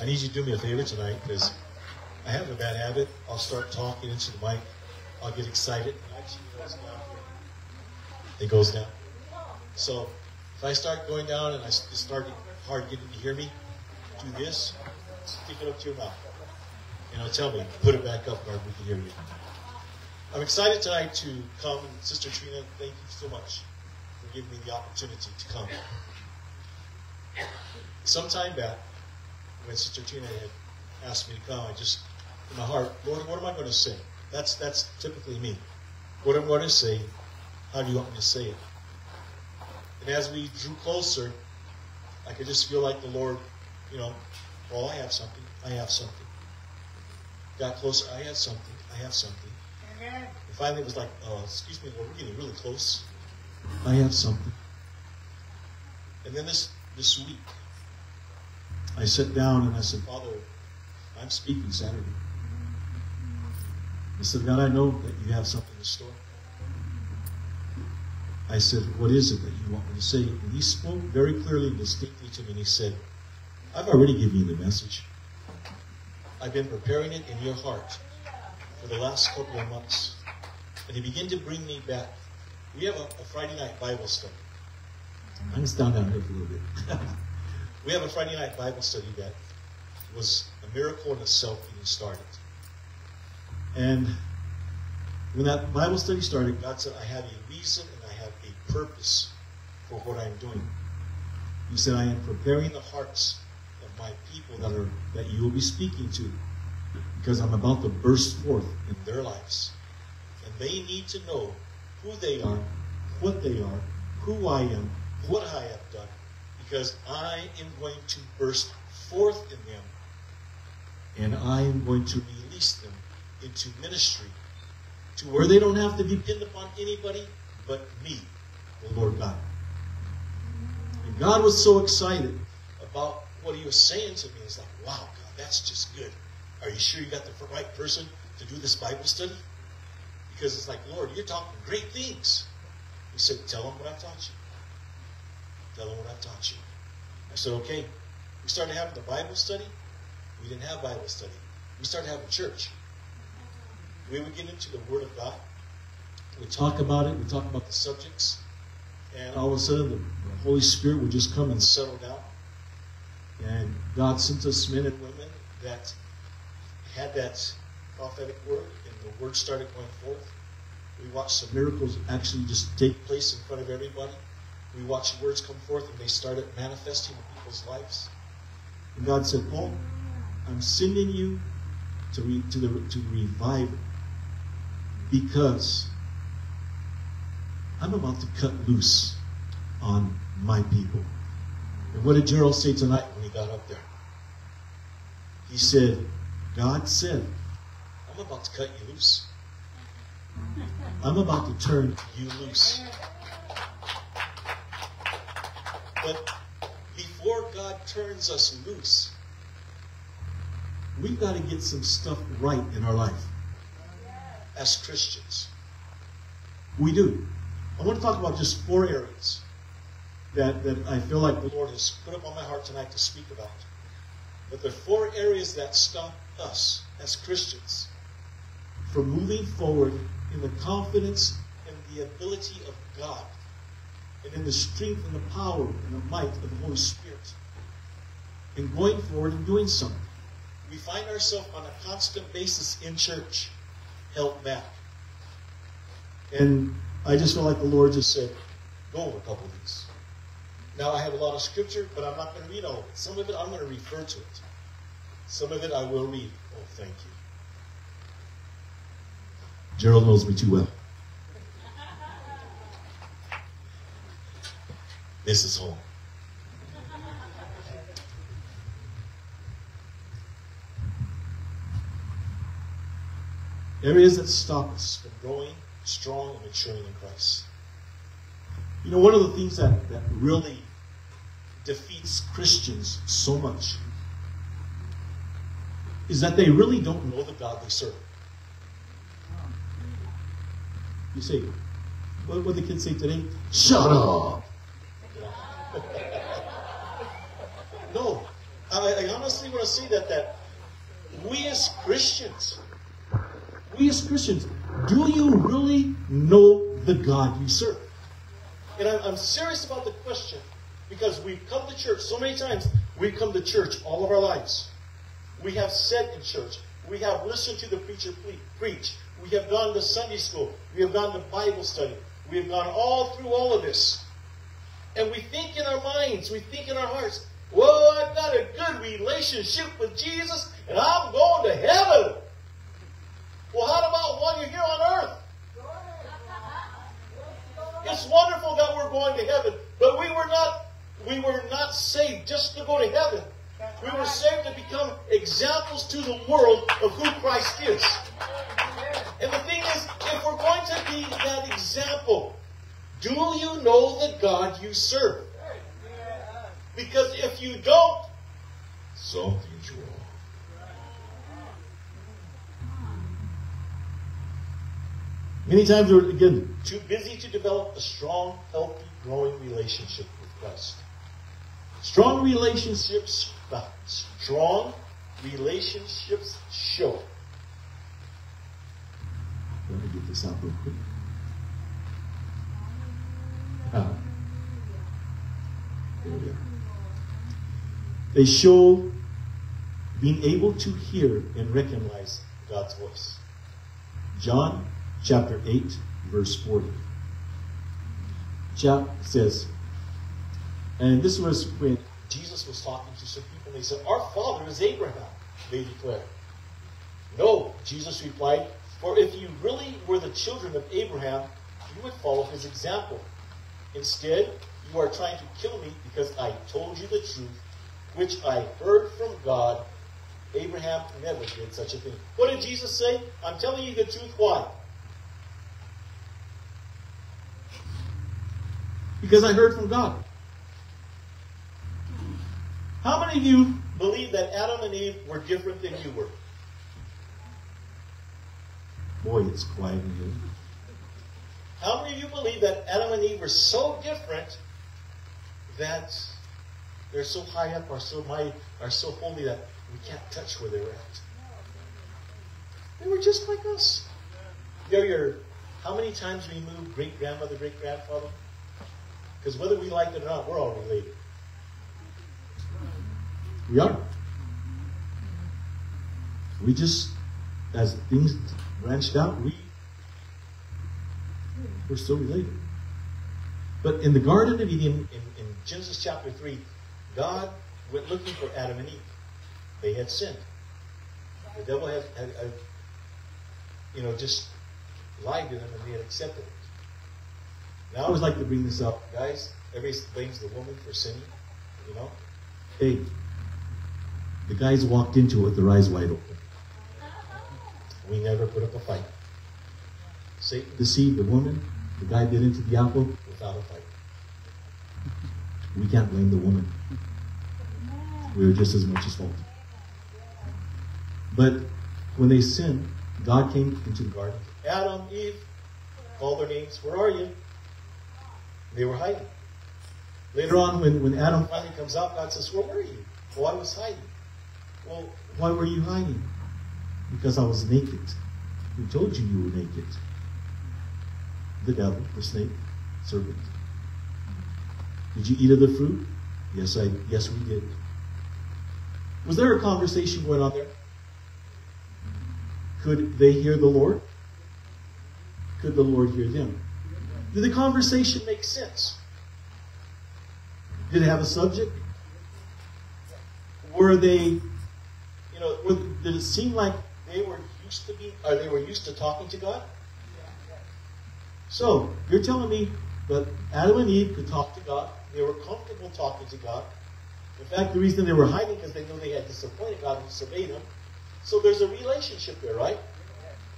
I need you to do me a favor tonight because bad habit. I'll start talking into the mic. I'll get excited. It goes down. So if I start going down and I s- it's starting hard getting to hear me, do this. Stick it up to your mouth. You know, tell me. Put it back up where we can hear you. I'm excited tonight to come. And Sister Trina, thank you so much for giving me the opportunity to come. Some time back, when Sister Trina had asked me to come, I just, in my heart, Lord, what am I going to say? That's that's typically me. What am I'm going to say, how do you want me to say it? And as we drew closer, I could just feel like the Lord, you know, well, I have something. I have something. Got closer. I have something. I have something. And finally, it was like, oh, excuse me, Lord, we're getting really close. I have something. And then this this week, I sat down and I said, Father, I'm speaking Saturday. I said, God, I know that you have something in store. I said, What is it that you want me to say? And he spoke very clearly and distinctly to me, and he said, I've already given you the message. I've been preparing it in your heart for the last couple of months. And he began to bring me back. We have a, a Friday night Bible study. I'm to stand down here for a little bit. [laughs] we have a Friday night Bible study that was a miracle in itself it started. And when that Bible study started, God said, I have a reason and I have a purpose for what I'm doing. He said, I am preparing the hearts of my people that are that you will be speaking to because I'm about to burst forth in their lives. And they need to know who they are, what they are, who I am, what I have done, because I am going to burst forth in them and I am going to release them into ministry to where they don't have to depend upon anybody but me, the Lord God. And God was so excited about what he was saying to me. He's like, wow, God, that's just good. Are you sure you got the right person to do this Bible study? Because it's like, Lord, you're talking great things. He said, tell them what I've taught you. Tell them what I've taught you. I said, okay. We started having the Bible study. We didn't have Bible study. We started having church. We would get into the Word of God. We talk about it. We talk about the subjects. And all of a sudden, the Holy Spirit would just come and settle down. And God sent us men and women that had that prophetic word, and the word started going forth. We watched some miracles actually just take place in front of everybody. We watched words come forth, and they started manifesting in people's lives. And God said, Paul, I'm sending you to, re, to, the, to revive because I'm about to cut loose on my people. And what did Gerald say tonight when he got up there? He said, God said, I'm about to cut you loose. I'm about to turn you loose. But before God turns us loose, we've got to get some stuff right in our life as Christians. We do. I want to talk about just four areas that, that I feel like the Lord has put up on my heart tonight to speak about. But there are four areas that stop us as Christians from moving forward in the confidence and the ability of God and in the strength and the power and the might of the Holy Spirit and going forward and doing something. We find ourselves on a constant basis in church, held back. And I just feel like the Lord just said, go over a couple of these. Now, I have a lot of scripture, but I'm not going to read all of it. Some of it I'm going to refer to it. Some of it I will read. Oh, thank you. Gerald knows me too well. This is home. Areas that stop us from growing strong and maturing in Christ. You know, one of the things that, that really defeats Christians so much is that they really don't know the God they serve. You say, what would the kids say today? Shut up! [laughs] no, I, I honestly want to say that that we as Christians, we as Christians, do you really know the God you serve? And I'm, I'm serious about the question because we've come to church so many times. We've come to church all of our lives. We have sat in church. We have listened to the preacher preach. We have gone to Sunday school. We have gone to Bible study. We have gone all through all of this. And we think in our minds, we think in our hearts, well, I've got a good relationship with Jesus and I'm going to heaven. Well, how about while you're here on earth? It's wonderful that we're going to heaven, but we were not we were not saved just to go to heaven. We were saved to become examples to the world of who Christ is. And the thing is, if we're going to be that example, do you know the God you serve? Because if you don't, something's wrong. Many times we're, again, too busy to develop a strong, healthy, growing relationship with Christ. Strong relationships, strong relationships show. Let me get this out real quick. Uh, there we are. They show being able to hear and recognize God's voice. John chapter 8, verse 40. Chap says, and this was when Jesus was talking to some people. And they said, Our father is Abraham, they declared. No, Jesus replied, For if you really were the children of Abraham, you would follow his example. Instead, you are trying to kill me because I told you the truth, which I heard from God. Abraham never did such a thing. What did Jesus say? I'm telling you the truth. Why? Because I heard from God. How many of you believe that Adam and Eve were different than you were? Boy, it's quiet in here. How many of you believe that Adam and Eve were so different that they're so high up, are so mighty, are so holy that we can't touch where they were at? They were just like us. Know, your, how many times we moved great grandmother, great grandfather? Because whether we like it or not, we're all related. We are. We just, as things branched out, we we're still related. But in the Garden of Eden, in, in Genesis chapter 3, God went looking for Adam and Eve. They had sinned. The devil had, had, had you know, just lied to them and they had accepted it. Now I always like to bring this up, guys. Everybody blames the woman for sinning, you know. Hey, the guys walked into it with their eyes wide open. We never put up a fight. Satan deceived the woman. The guy bit into the apple without a fight. We can't blame the woman. We were just as much as fault. But when they sinned, God came into the garden. Adam, Eve, call their names. Where are you? They were hiding. Later on, when, when Adam finally comes out, God says, Where were you? Well, I was hiding. Well, why were you hiding? Because I was naked. Who told you you were naked? The devil, the snake, serpent. Did you eat of the fruit? Yes, I yes we did. Was there a conversation going on there? Could they hear the Lord? Could the Lord hear them? Did the conversation make sense? Did it have a subject? Were they, you know, were, did it seem like they were used to be, or they were used to talking to God? So, you're telling me that Adam and Eve could talk to God. They were comfortable talking to God. In fact, the reason they were hiding because they knew they had disappointed God and disobeyed Him. So there's a relationship there, right?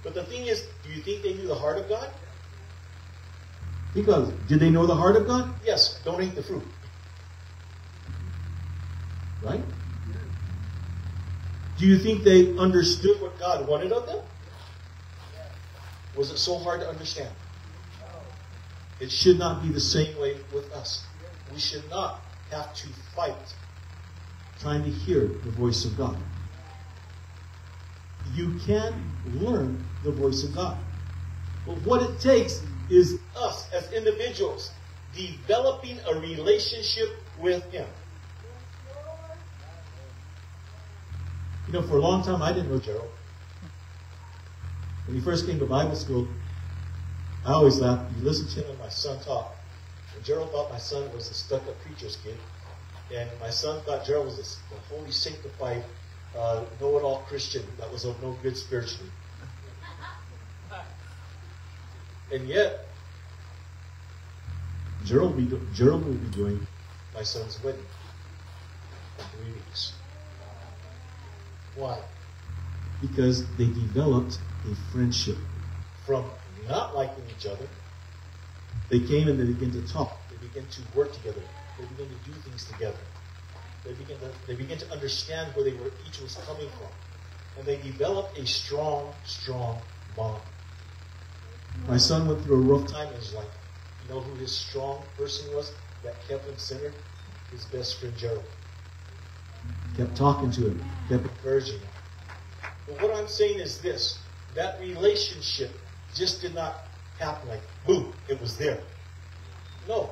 But the thing is, do you think they knew the heart of God? Because did they know the heart of God? Yes. Don't eat the fruit. Right? Do you think they understood what God wanted of them? Was it so hard to understand? It should not be the same way with us. We should not have to fight trying to hear the voice of God. You can learn the voice of God. But what it takes is us as individuals developing a relationship with Him. You know, for a long time, I didn't know Gerald. When he first came to Bible school, I always laughed. You listen to him and my son talk. And Gerald thought my son was a stuck-up preacher's kid. And my son thought Gerald was a, holy, sanctified, uh, know-it-all Christian that was of no good spiritually. And yet, Gerald, be, Gerald will be doing my son's wedding in three weeks. Why? Because they developed a friendship. From not liking each other, they came and they began to talk. They began to work together. They began to do things together. They began to, they began to understand where they were each was coming from. And they developed a strong, strong bond. My son went through a rough time in his life. You know who his strong person was that kept him centered? His best friend Gerald. Kept talking to him, kept encouraging him. But what I'm saying is this that relationship just did not happen like boom, it was there. No.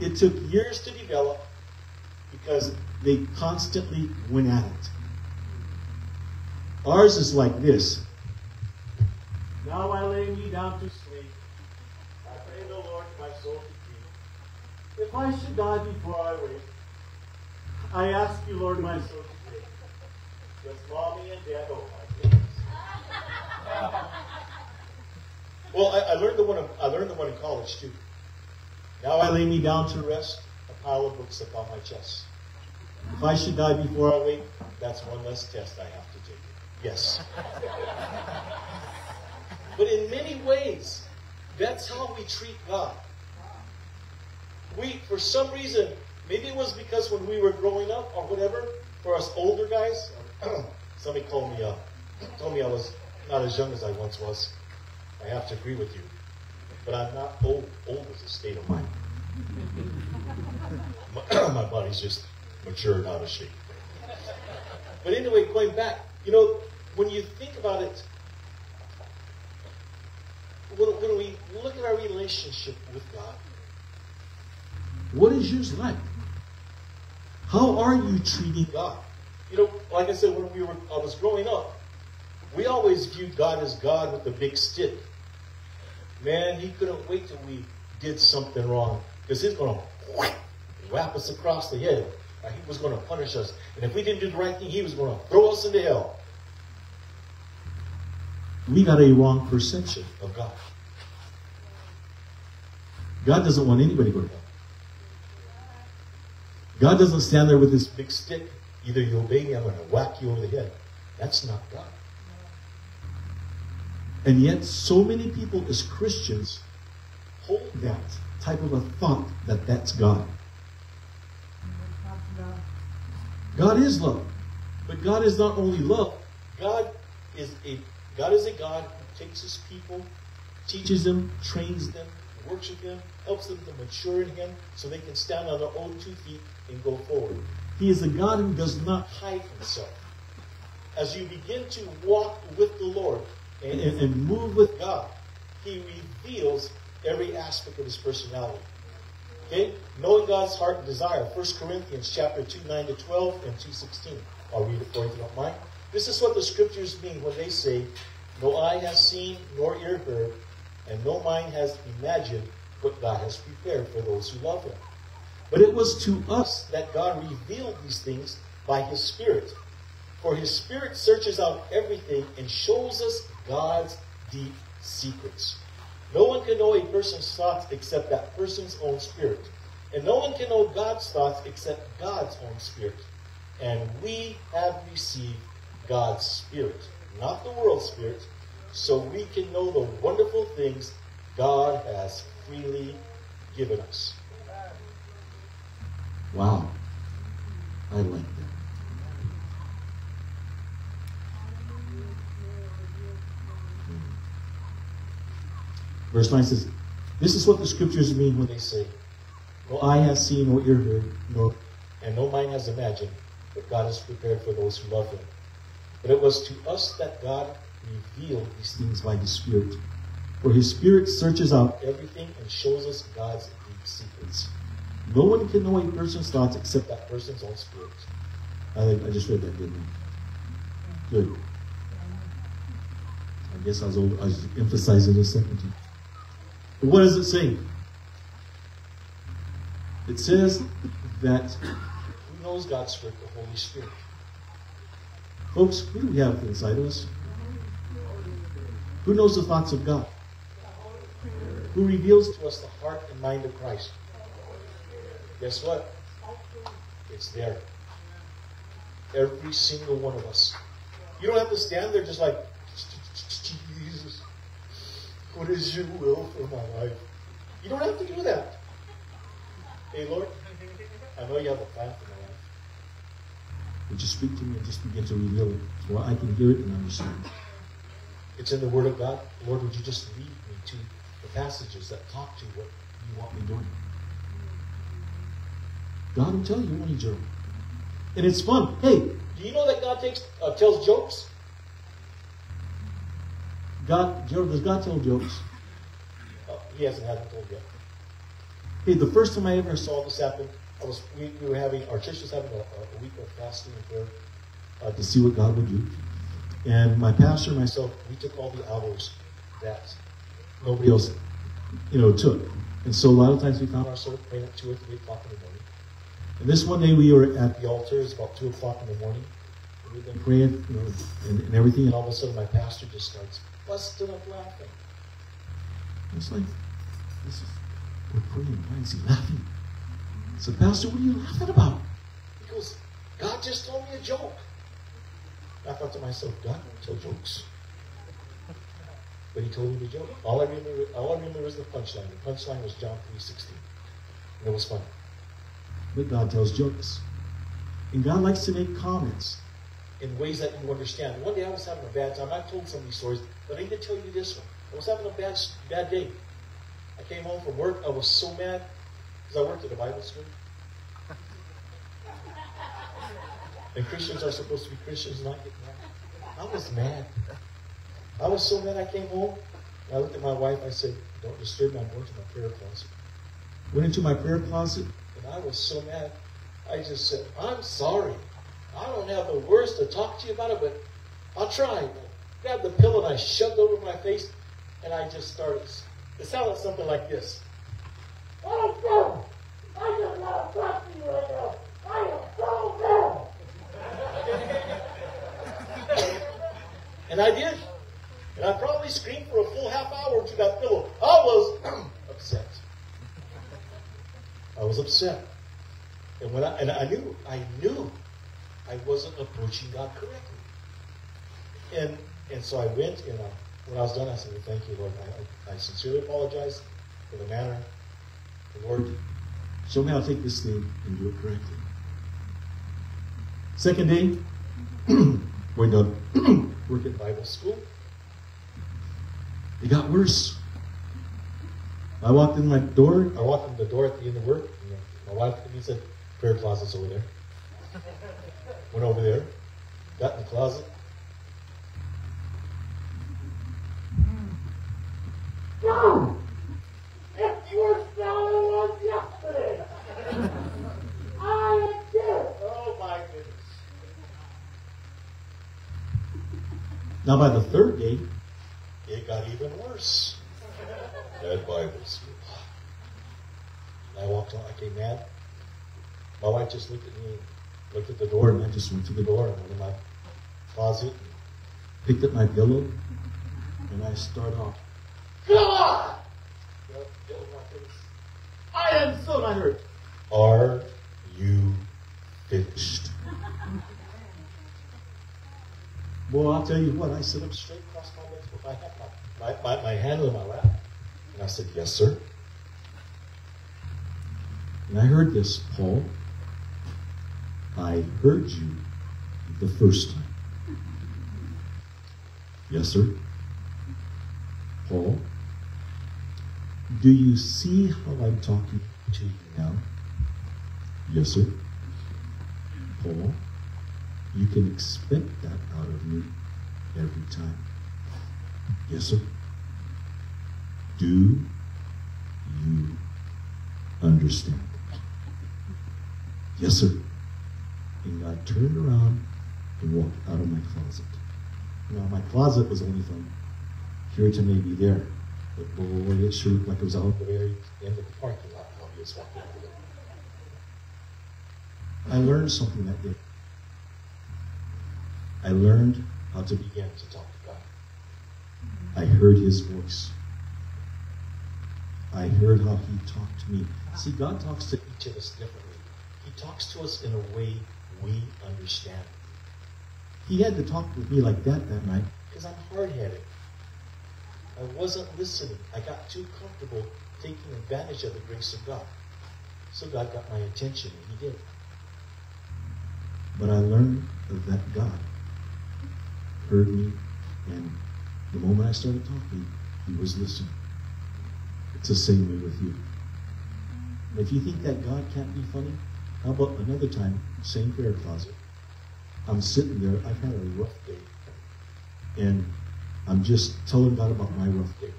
It took years to develop because they constantly went at it. Ours is like this. Now I lay me down to sleep. I pray the Lord my soul to keep. If I should die before I wake, I ask you, Lord, my soul to take. Just mommy and dad, oh my goodness. [laughs] well, I, I, learned the one. I learned the one in college too. Now I lay me down to rest, a pile of books upon my chest. If I should die before I wake, that's one less test I have to take. Yes. [laughs] but in many ways, that's how we treat God. We, for some reason, maybe it was because when we were growing up or whatever, for us older guys, [clears throat] somebody called me up, told me I was not as young as I once was. I have to agree with you. But I'm not old. Old is a state of mind. [laughs] my, [clears throat] my body's just mature, out of shape. But anyway, going back, you know, when you think about it, when, when we look at our relationship with God, what is yours like? How are you treating God? You know, like I said, when we were, I was growing up, we always viewed God as God with the big stick. Man, he couldn't wait till we did something wrong because he's going to whap us across the head. Like He was going to punish us. And if we didn't do the right thing, he was going to throw us into hell. We got a wrong perception of God. God doesn't want anybody to go to hell. God doesn't stand there with this big stick. Either you obey me, I'm going to whack you over the head. That's not God. And yet, so many people as Christians hold that type of a thought that that's God. God is love. But God is not only love. God is a God is a God who takes his people, teaches them, trains them, works with them, helps them to mature in him so they can stand on their own two feet and go forward. He is a God who does not hide himself. As you begin to walk with the Lord and, and, and move with God, he reveals every aspect of his personality. Okay? Knowing God's heart and desire. 1 Corinthians chapter 2, 9 to 12 and 2.16. I'll read it for you if you don't mind. This is what the scriptures mean when they say, No eye has seen, nor ear heard, and no mind has imagined what God has prepared for those who love him. But it was to us that God revealed these things by his Spirit. For his Spirit searches out everything and shows us God's deep secrets. No one can know a person's thoughts except that person's own spirit. And no one can know God's thoughts except God's own spirit. And we have received God's spirit, not the world's spirit, so we can know the wonderful things God has freely given us. Wow. I like that. Hmm. Verse 9 says, This is what the scriptures mean when they say, No eye has seen, no ear heard, nor, and no mind has imagined what God has prepared for those who love Him. But it was to us that God revealed these things by His Spirit. For His Spirit searches out everything and shows us God's deep secrets. No one can know a person's thoughts except that person's own spirit. I, I just read that, didn't I? Good. I guess I was, I was emphasizing the second time. But what does it say? It says that who knows God's Spirit? The Holy Spirit. Folks, we have inside of us? Who knows the thoughts of God? Who reveals to us the heart and mind of Christ? Guess what? It's there. Every single one of us You don't have to stand there just like, Jesus, what is your will for my life? You don't have to do that. Hey, Lord, I know you have a plan for Would you speak to me and just begin to reveal it so I can hear it and understand? It's in the Word of God. Lord, would you just lead me to the passages that talk to what you want me doing? God will tell you when He's journey. And it's fun. Hey, do you know that God takes uh, tells jokes? God, Gerald, does God tell jokes? Uh, he hasn't had them told yet. Hey, the first time I ever saw this happen, I was we, we were having our church was having a, a week of fasting and prayer uh, to see what God would do. And my pastor and myself, we took all the hours that nobody else, you know, took. And so a lot of times we found ourselves praying at two or three o'clock in the morning. And this one day we were at the altar. It's about two o'clock in the morning. We've been praying, you know, and, and, everything. And all of a sudden, my pastor just starts busting up laughing. It's like, this is we're praying. Why is he laughing? I said, Pastor, what are you laughing about? He goes, God just told me a joke. I thought to myself, God don't tell jokes. But he told me the joke. All I remember, all I remember is the punchline. The punchline was John 3.16. And it was funny. But God tells jokes. And God likes to make comments in ways that you understand. One day I was having a bad time. I've told some of these stories, but I need to tell you this one. I was having a bad, bad day. I came home from work. I was so mad because I worked at a Bible school. And Christians are supposed to be Christians, not get mad. I was mad. I was so mad I came home. I looked at my wife. I said, Don't disturb me. I'm going to my prayer closet. Went into my prayer closet, and I was so mad. I just said, I'm sorry. I don't have the words to talk to you about it, but I'll try. I grabbed the pillow and I shoved over my face, and I just started. It sounded something like this. And I did. And I probably screamed for a full half hour to that pillow. I was [clears throat] upset. I was upset. And when I and I knew, I knew I wasn't approaching God correctly. And and so I went and I, when I was done, I said, well, thank you, Lord. I, I sincerely apologize for the manner. Lord, show me how to take this thing and do it correctly. Second day, going to work at Bible school. It got worse. I walked in my door. I walked in the door at the end of work. my wife looked at me and said, prayer closet's over there. [laughs] Went over there, got in the closet. No! It's worse now than it yesterday. I. Oh my goodness. Now by the third day, it got even worse. That Bible school. And I walked on, I came mad. My wife just looked at me, looked at the door, and I just went to the door and went in my closet, picked up my pillow, and I started off, God! I am so not hurt. Are you finished? Well, I'll tell you what, I sit up straight across my legs with my, my, my, my hand on my lap. And I said, Yes, sir. And I heard this, Paul. I heard you the first time. Yes, sir. Paul, do you see how I'm talking to you now? Yes, sir. Paul, you can expect that out of me every time. Yes, sir. Do you understand? Yes, sir. And God turned around and walked out of my closet. Now, my closet was only from here to maybe there. But boy, it sure looked like it was out the very end of the parking lot there. I learned something that day. I learned how to begin to talk to God. I heard his voice. I heard how he talked to me. See, God talks to each of us differently. He talks to us in a way we understand. He had to talk with me like that that night because I'm hard headed. I wasn't listening. I got too comfortable taking advantage of the grace of God. So God got my attention, and He did. But I learned that God heard me, and the moment I started talking, He was listening. It's the same way with you. If you think that God can't be funny, how about another time, same prayer closet? I'm sitting there, I've had a rough day. And I'm just telling God about my rough day.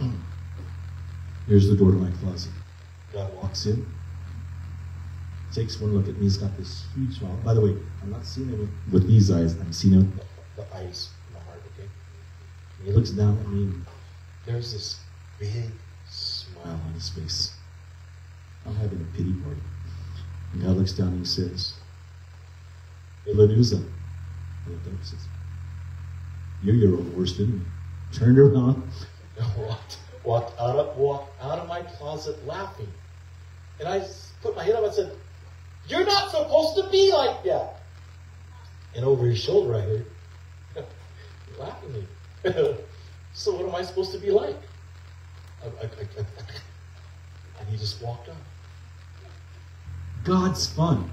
[clears throat] Here's the door to my closet. God walks in, takes one look at me. He's got this huge smile. By the way, I'm not seeing him with, these eyes. I'm seeing him with the, the eyes in my heart, okay? And he looks down at me. There's this big smile on his face. I'm having a pity party. And God looks down and he says, Hey. I looked up and says, You're your own worst enemy. Turned around walked, walked, out, of, walked out of my closet laughing. And I put my head up and said, You're not supposed to be like that. And over his shoulder, I heard, laughing at me. so, what am I supposed to be like? I, I, I, and he just walked on. God's fun.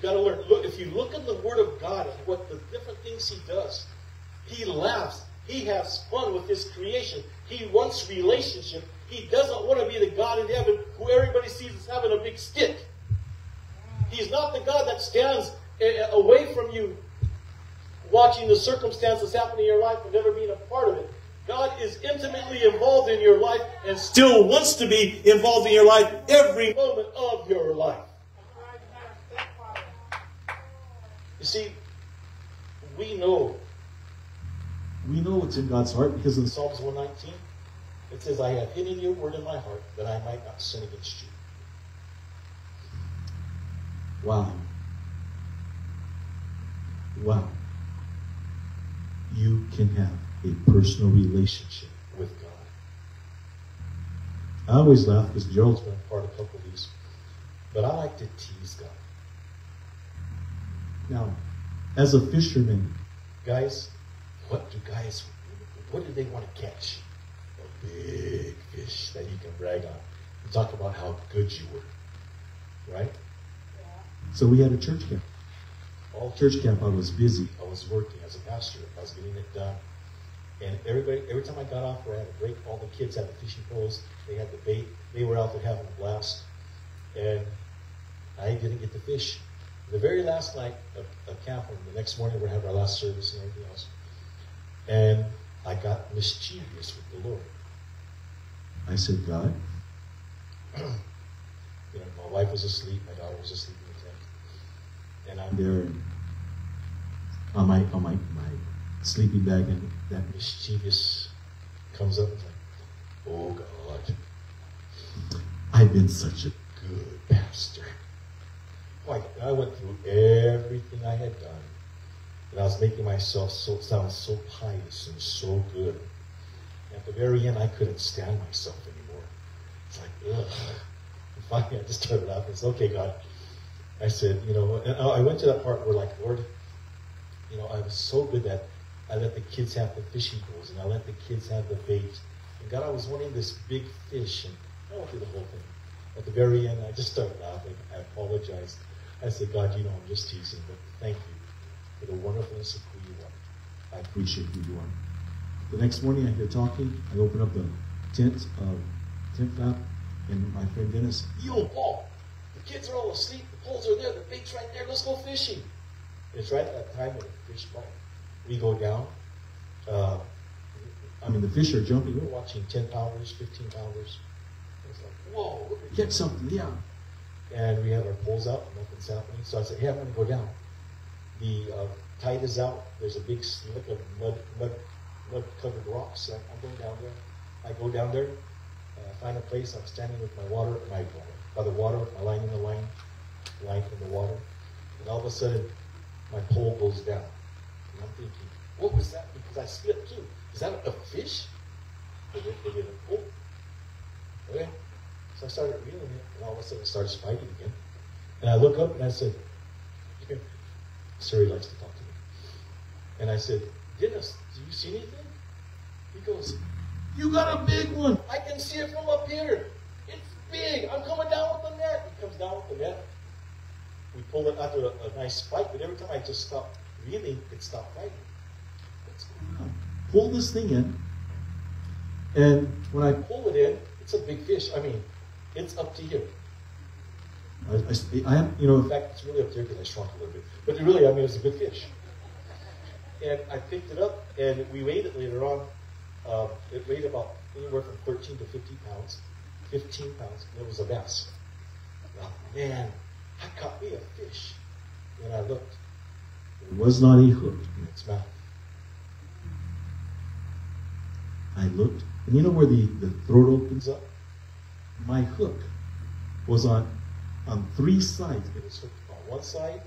You got to learn. Look, if you look in the Word of God and what the different things He does, He laughs. He has fun with His creation. He wants relationship. He doesn't want to be the God in heaven who everybody sees as having a big stick. He's not the God that stands eh, eh, away from you, watching the circumstances happening in your life and never being a part of it. God is intimately involved in your life and still wants to be involved in your life every moment of your life. You see, we know. We know what's in God's heart because in Psalms 119, it says, I have hidden your word in my heart that I might not sin against you. Wow. Wow. You can have a personal relationship with God. I always laugh because Gerald's been part of a couple of these, but I like to tease God. Now, as a fisherman, guys, what do guys, what do they want to catch? A big fish that you can brag on. You talk about how good you were, right? Yeah. So we had a church camp. All church camp, I was busy. I was working as a pastor. I was getting it done. And everybody, every time I got off where I had a break, all the kids had the fishing poles. They had the bait. They were out there having a blast. And I didn't get to fish. The very last night of, of camp, and the next morning we're having our last service and everything else. And I got mischievous with the Lord. I said, God, [clears throat] you know, my wife was asleep, my daughter was asleep in the tent. And I'm there on my on my, my sleeping bag and that mischievous comes up and like, oh God. I've been such a good pastor. Like I went through everything I had done. And I was making myself so sound so pious and so good. At the very end I couldn't stand myself anymore. It's like, ugh. And [laughs] finally I just started laughing. I said, okay, God. I said, you know, and uh, I went to that part where like, Lord, you know, I was so good that I let the kids have the fishing poles, and I let the kids have the bait. And God, I was wanting this big fish, and I went through the whole thing. At the very end, I just started laughing. I apologized. I said, God, you know, I'm just teasing, but thank you for the wonderfulness of who you are. I appreciate who you are. The next morning, I hear talking. I open up the tent, uh, tent flap, and my friend Dennis, Yo, Paul, the kids are all asleep. The poles are there. The bait's right there. Let's go fishing. It's right at that time when the fish bite. We go down. Uh, I mean, the fish are jumping. We're watching 10 pounders, 15 pounders. It's like, whoa, get something, yeah. And we have our poles out, nothing's happening. So I said, hey, I'm to go down. The uh, tide is out. There's a big slick of mud, mud, mud covered rocks. So I'm going down there. I go down there, uh, find a place. I'm standing with my water, my by the water, my line in the line, line in the water. And all of a sudden, my pole goes down. And I'm thinking, what was that? Because I slipped too. Is that a fish? Pole? Okay. So I started reeling it, and all of a sudden it starts fighting again. And I look up and I said, Siri likes to talk to me. And I said, Dennis, do you see anything? He goes, You got a big one. I can see it from up here. It's big. I'm coming down with the net. He comes down with the net. We pull it after a, a nice fight, but every time I just stop reeling, it stopped fighting. What's going on? Pull this thing in. And when I pull it in, it's a big fish. I mean, it's up to you. I, I, I am, you know, in fact, it's really up to you because I shrunk a little bit. But really, I mean, it's a good fish. And I picked it up, and we weighed it later on. Um, it weighed about anywhere from 13 to 15 pounds. 15 pounds. And it was a bass. Now, man, I caught me a fish. And I looked. There was not a hook in its mouth. I looked, and you know where the, the throat opens up? My hook was on on three sides. It was hooked on one side,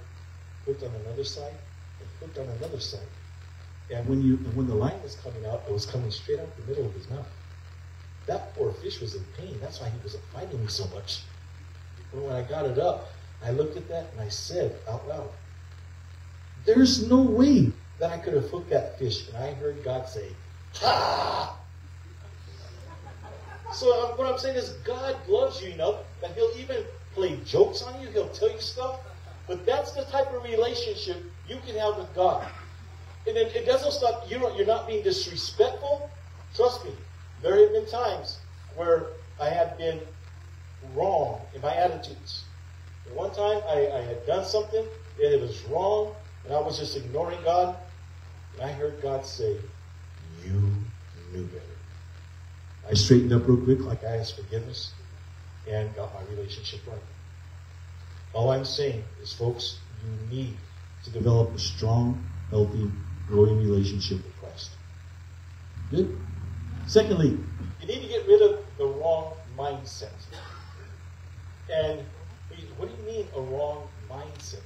hooked on another side, and hooked on another side. And when you when the line was coming out, it was coming straight out the middle of his mouth. That poor fish was in pain. That's why he was fighting me so much. But when I got it up, I looked at that and I said out loud, There's no way that I could have hooked that fish. And I heard God say, Ha! So um, what I'm saying is God loves you enough that he'll even play jokes on you. He'll tell you stuff. But that's the type of relationship you can have with God. And it, it doesn't stop. You you're not being disrespectful. Trust me. There have been times where I have been wrong in my attitudes. And one time I, I had done something and it was wrong, and I was just ignoring God. And I heard God say, You knew better. I straightened up real quick, like I asked forgiveness, and got my relationship right. All I'm saying is, folks, you need to develop a strong, healthy, growing relationship with Christ. Good? Secondly, you need to get rid of the wrong mindset. And what do you mean a wrong mindset?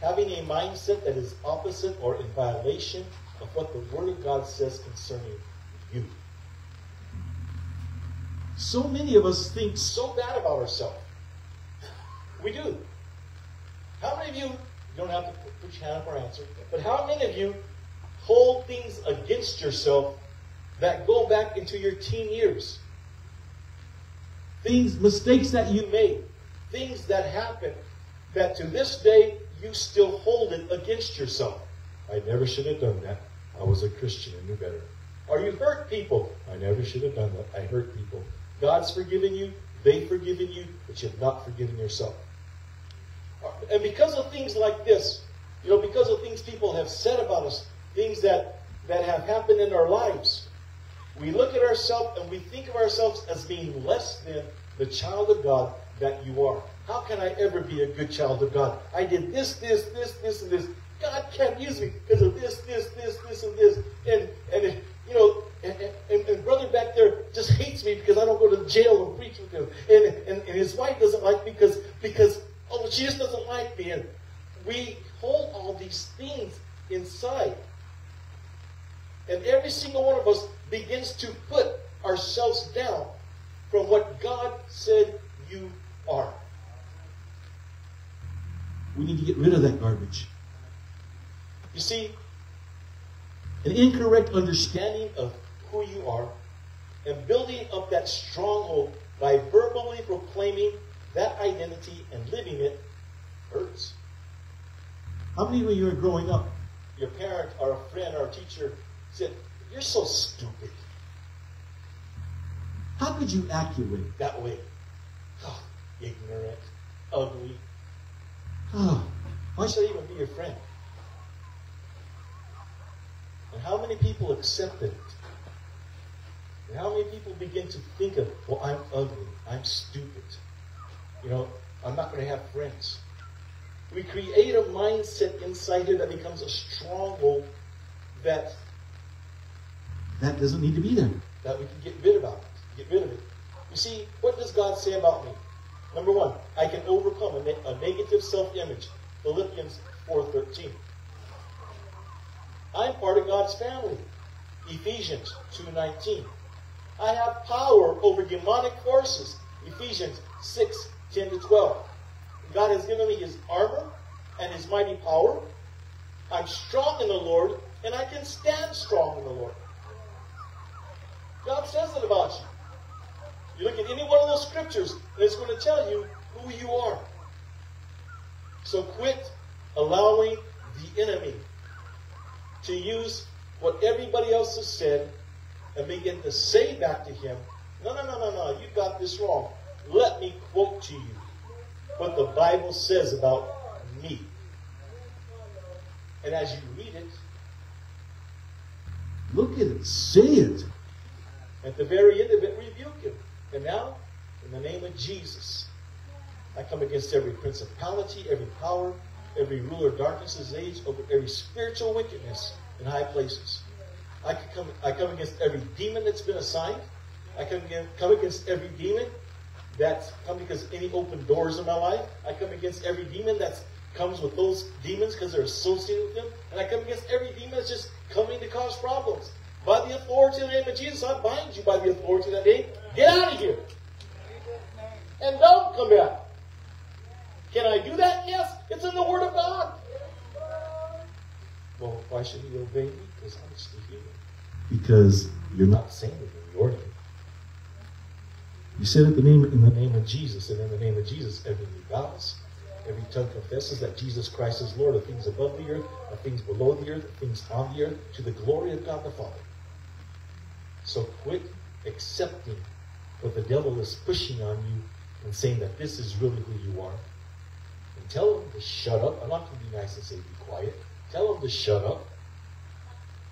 Having a mindset that is opposite or in violation of what the Word of God says concerning you. So many of us think so bad about ourselves. We do. How many of you, you don't have to put your hand up or answer, but how many of you hold things against yourself that go back into your teen years? Things, mistakes that you made, things that happened that to this day you still hold it against yourself. I never should have done that. I was a Christian and knew better. Or you hurt people. I never should have done that. I hurt people. God's forgiven you, they've forgiven you, but you've not forgiven yourself. And because of things like this, you know, because of things people have said about us, things that, that have happened in our lives, we look at ourselves and we think of ourselves as being less than the child of God that you are. How can I ever be a good child of God? I did this, this, this, this, and this. God can't use me because of this, this, this, this, and this. And, and you know, and, and, and, brother back there just hates me because I don't go to jail and preach with him. And, and, and his wife doesn't like me because, because, oh, she just doesn't like me. And we hold all these things inside. And every single one of us begins to put ourselves down from what God said you are. We need to get rid of that garbage. You see, an incorrect understanding of who you are and building up that stronghold by verbally proclaiming that identity and living it hurts. How many of you are growing up, your parent or a friend or a teacher said, You're so stupid. How could you act your way that way? Oh, ignorant, ugly. Oh, why should I even be your friend? And how many people accepted it? How many people begin to think of, well, I'm ugly, I'm stupid. You know, I'm not going to have friends. We create a mindset inside here that becomes a stronghold that that doesn't need to be there. That we can get rid of it. Get rid of it. You see, what does God say about me? Number one, I can overcome a, ne- a negative self-image. Philippians 4.13. I'm part of God's family. Ephesians 2.19. I have power over demonic forces. Ephesians 6, 10 to 12. God has given me his armor. and his mighty power. I'm strong in the Lord, and I can stand strong in the Lord. God says it about you. You look at any one of those scriptures, and it's going to tell you who you are. So quit allowing the enemy to use what everybody else has said and begin to say back to him, no, no, no, no, no, you got this wrong. Let me quote to you what the Bible says about me. And as you read it, look at it, say it. At the very end of it, rebuke him. And now, in the name of Jesus, I come against every principality, every power, every ruler of darkness age, over every spiritual wickedness in high places. I come, I come against every demon that's been assigned. I come against, come against every demon that's come because any open doors in my life. I come against every demon that comes with those demons because they're associated with them. And I come against every demon that's just coming to cause problems. By the authority of the name of Jesus, I bind you by the authority of that name. Get out of here. And don't come back. Can I do that? Yes. It's in the Word of God. Well, why should he obey me? Because I'm. Because you're not saying it in your name. You said it the name, in the name of Jesus, and in the name of Jesus, every knee bows. Every tongue confesses that Jesus Christ is Lord of things above the earth, of things below the earth, of things on the earth, to the glory of God the Father. So quit accepting what the devil is pushing on you and saying that this is really who you are. And tell him to shut up. I'm not going to be nice and say be quiet. Tell him to shut up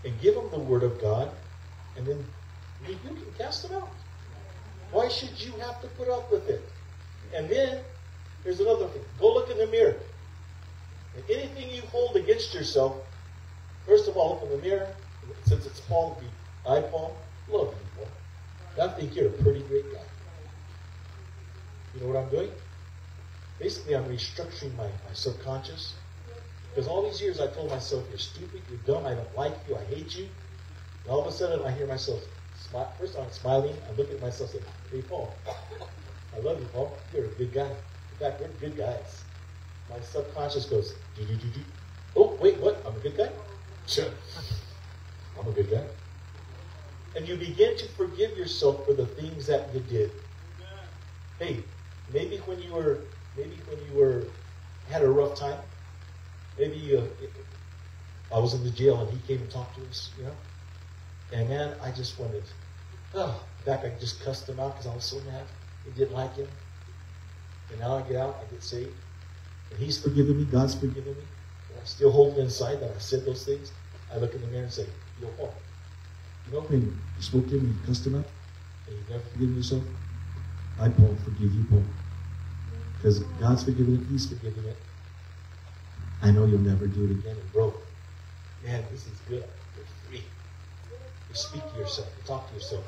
and give him the word of God and then you can cast him out. Why should you have to put up with it? And then here's another thing. Go look in the mirror. And anything you hold against yourself, first of all, look in the mirror. Since it's Paul, be eye palm. Love you. I think you're a pretty great guy. You know what I'm doing? Basically, I'm restructuring my, my subconscious. Because all these years I told myself, you're stupid, you're dumb, I don't like you, I hate you. And all of a sudden I hear myself smile. First I'm smiling, I look at myself and say, hey, Paul, I love you, Paul. You're a good guy. In fact, we're good guys. My subconscious goes, do, do, do, do. Oh, wait, what? I'm a good guy? Sure. I'm a good guy. And you begin to forgive yourself for the things that you did. Hey, maybe when you were, maybe when you were, had a rough time, maybe uh, I was in the jail and he came and talked to us, you know. And man, I just wanted, oh, in fact, I just cussed him out because I was so mad. I didn't like him. And now I get out, I get saved. And he's forgiven me, God's forgiven me. And I still hold it inside that I said those things. I look in the mirror and say, Yo, Paul, you know when you spoke to him and you cussed him out and you never forgiven yourself? I, Paul, forgive you, Paul. Because God's forgiven it, he's forgiven it. I know you'll never do it again. And bro, man, this is good. You're free. You speak to yourself. You talk to yourself.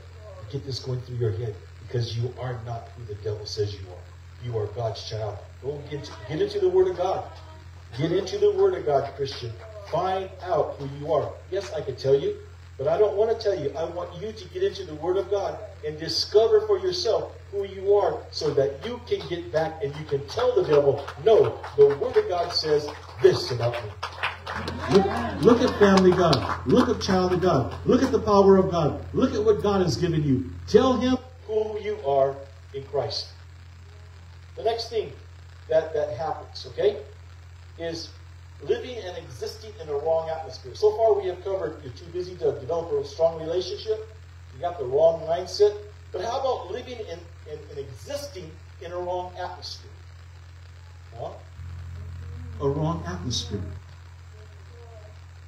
You get this going through your head because you are not who the devil says you are. You are God's child. Go get, get into the Word of God. Get into the Word of God, Christian. Find out who you are. Yes, I could tell you, but I don't want to tell you. I want you to get into the Word of God and discover for yourself who you are so that you can get back and you can tell the devil, no, the Word of God says this about me. Look, look at family God. Look at child of God. Look at the power of God. Look at what God has given you. Tell him who you are in Christ. The next thing that, that happens, okay, is living and existing in a wrong atmosphere. So far we have covered you're too busy to develop a strong relationship. You got the wrong mindset. But how about living and, and, existing in a wrong atmosphere? Huh? A wrong atmosphere.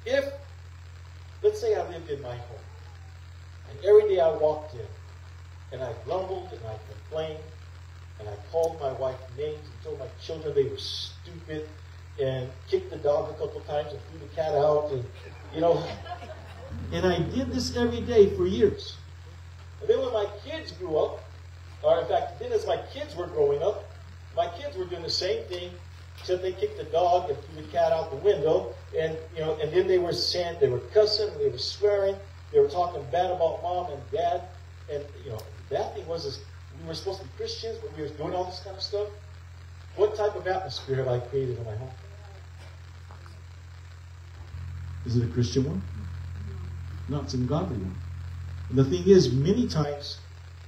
If, let's say I lived in my home, and every day I walked in, and I grumbled and I complained, and I called my wife names and told my children they were stupid, and kicked the dog a couple times and threw the cat out, and you know, and I did this every day for years. And then when my kids grew up, or in fact, then as my kids were growing up, my kids were doing the same thing, except they kicked the dog and threw the cat out the window, and you know, and then they were saying they were cussing, they were swearing, they were talking bad about mom and dad, and you know, the bad thing was is we were supposed to be Christians, but we were doing all this kind of stuff. What type of atmosphere have I created in my home? Is it a Christian one? No, it's godly one. And the thing is, many times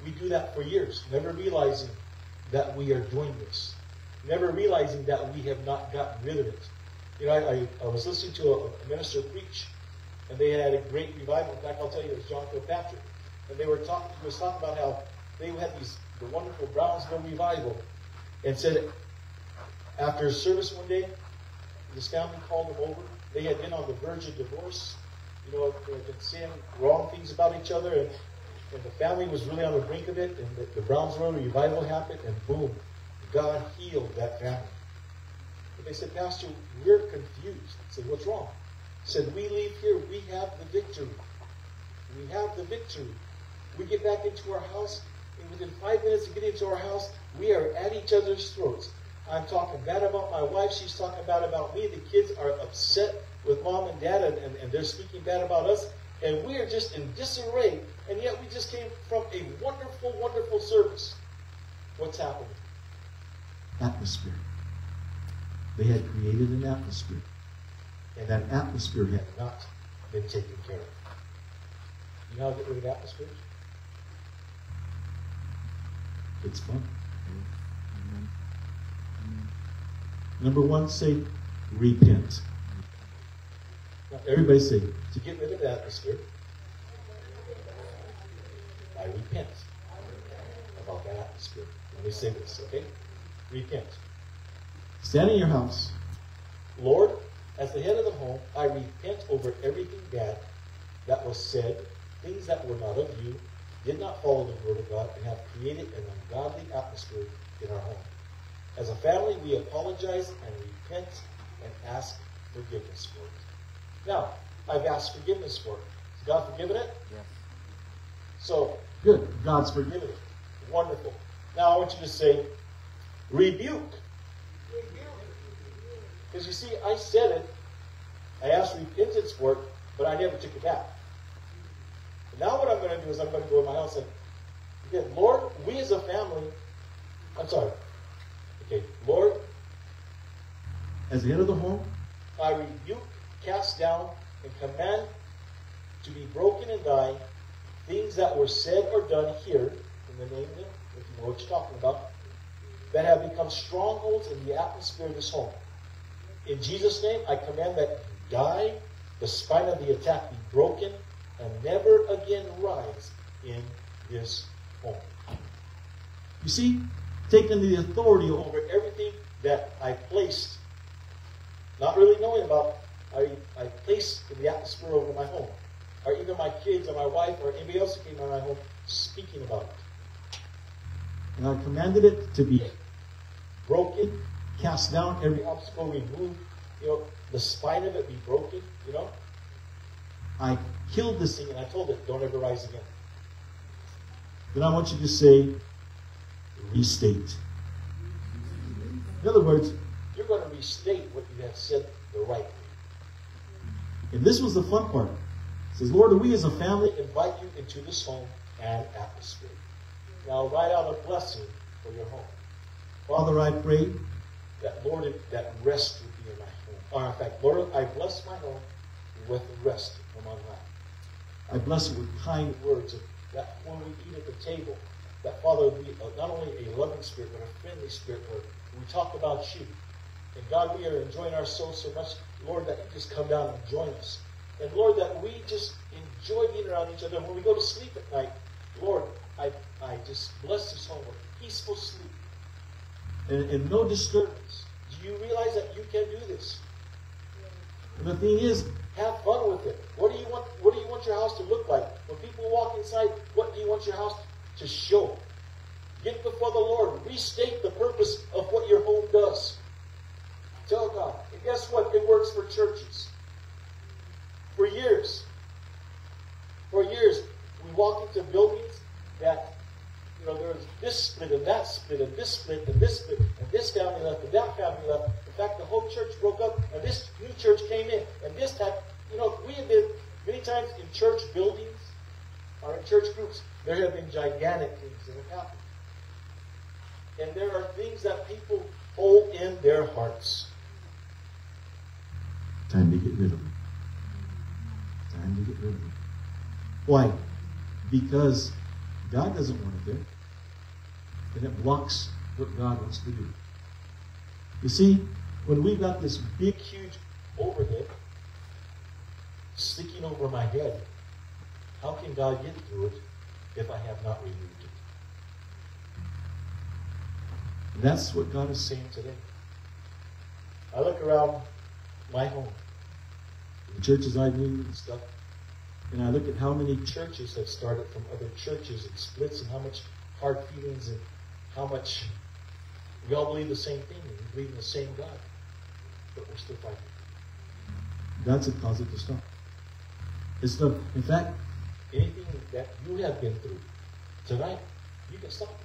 we do that for years, never realizing that we are doing this, never realizing that we have not gotten rid of it. You know, I, I, I was listening to a, a, minister preach, and they had a great revival. In fact, I'll tell you, it was John Kilpatrick, and they were talking. He was talking about how they had these the wonderful Brownsville revival, and said after service one day, his family called him over. They had been on the verge of divorce. You know, they had been saying wrong things about each other, and, and the family was really on the brink of it. And the, the Brownsville revival happened, and boom, God healed that family. But they said, Pastor, we're confused. I said, What's wrong? Said, We leave here, we have the victory. We have the victory. We get back into our house, and within five minutes of getting into our house, we are at each other's throats. I'm talking bad about my wife. She's talking bad about me. The kids are upset with mom and dad, and, and, and they're speaking bad about us. And we are just in disarray. And yet we just came from a wonderful, wonderful service. What's happening? Atmosphere. They had created an atmosphere. And that atmosphere had not been taken care of. You know how to get rid of atmospheres? It's fun. Number one, say repent. Now, everybody say, to get rid of that atmosphere, I repent about that atmosphere. Let me say this, okay? Repent. Stand in your house. Lord, as the head of the home, I repent over everything bad that was said, things that were not of you, did not follow the word of God, and have created an ungodly atmosphere in our home. As a family, we apologize and repent and ask forgiveness for it. Now, I've asked forgiveness for it. Has God forgiven it? Yes. So, good. God's forgiven it. Wonderful. Now, I want you to say, rebuke. Because you see, I said it. I asked repentance for it, but I never took it back. And now what I'm going to do is I'm going to go in my house and, again, Lord, we as a family, I'm sorry, Okay, Lord, as the head of the home, I rebuke, cast down, and command to be broken and die things that were said or done here, in the name of, if you know what you're talking about, that have become strongholds in the atmosphere of this home. In Jesus' name, I command that you die, the spine of the attack be broken, and never again rise in this home. You see, taking the authority over everything that I placed, not really knowing about, I, I placed in the atmosphere over my home. Or even my kids or my wife or anybody else who came in my home speaking about it. And I commanded it to be broken, cast down, every obstacle removed, you know, the spine of it be broken, you know. I killed this thing and I told it, don't ever rise again. Then I want you to say, restate. In other words, you're going to restate what you have said the right way. And this was the fun part. It says, Lord, we as a family invite you into this home and atmosphere. Now write out a blessing for your home. Father, I pray that, Lord, that rest would be in my home. Or in fact, Lord, I bless my home with rest from my high. I bless it with kind words that when we eat at the table, that Father, we uh, not only a loving spirit, but a friendly spirit, where we talk about you. And God, we are enjoying our souls so much, Lord, that you just come down and join us. And Lord, that we just enjoy being around each other. When we go to sleep at night, Lord, I, I just bless this home with peaceful sleep and, and no disturbance. Do you realize that you can do this? And the thing is, have fun with it. What do you want? What do you want your house to look like? When people walk inside, what do you want your house to show. Get before the Lord. Restate the purpose of what your home does. Tell God. And guess what? It works for churches. For years. For years, we walk into buildings that, you know, there's this split and that split and this split and this split and this family left and that family left. In fact, the whole church broke up and this new church came in and this time, you know, we have been many times in church buildings or in church groups there have been gigantic things that have happened. And there are things that people hold in their hearts. Time to get rid of them. Time to get rid of them. Why? Because God doesn't want it there. And it blocks what God wants to do. You see, when we've got this big, huge overhead sticking over my head, how can God get through it if I have not removed it? And that's what God is saying today. I look around my home, the churches I've moved and stuff, and I look at how many churches have started from other churches and splits and how much hard feelings and how much we all believe the same thing and we believe in the same God. But we're still fighting. That's a it to stop. It's the, in fact, anything that you have been through tonight, you can stop.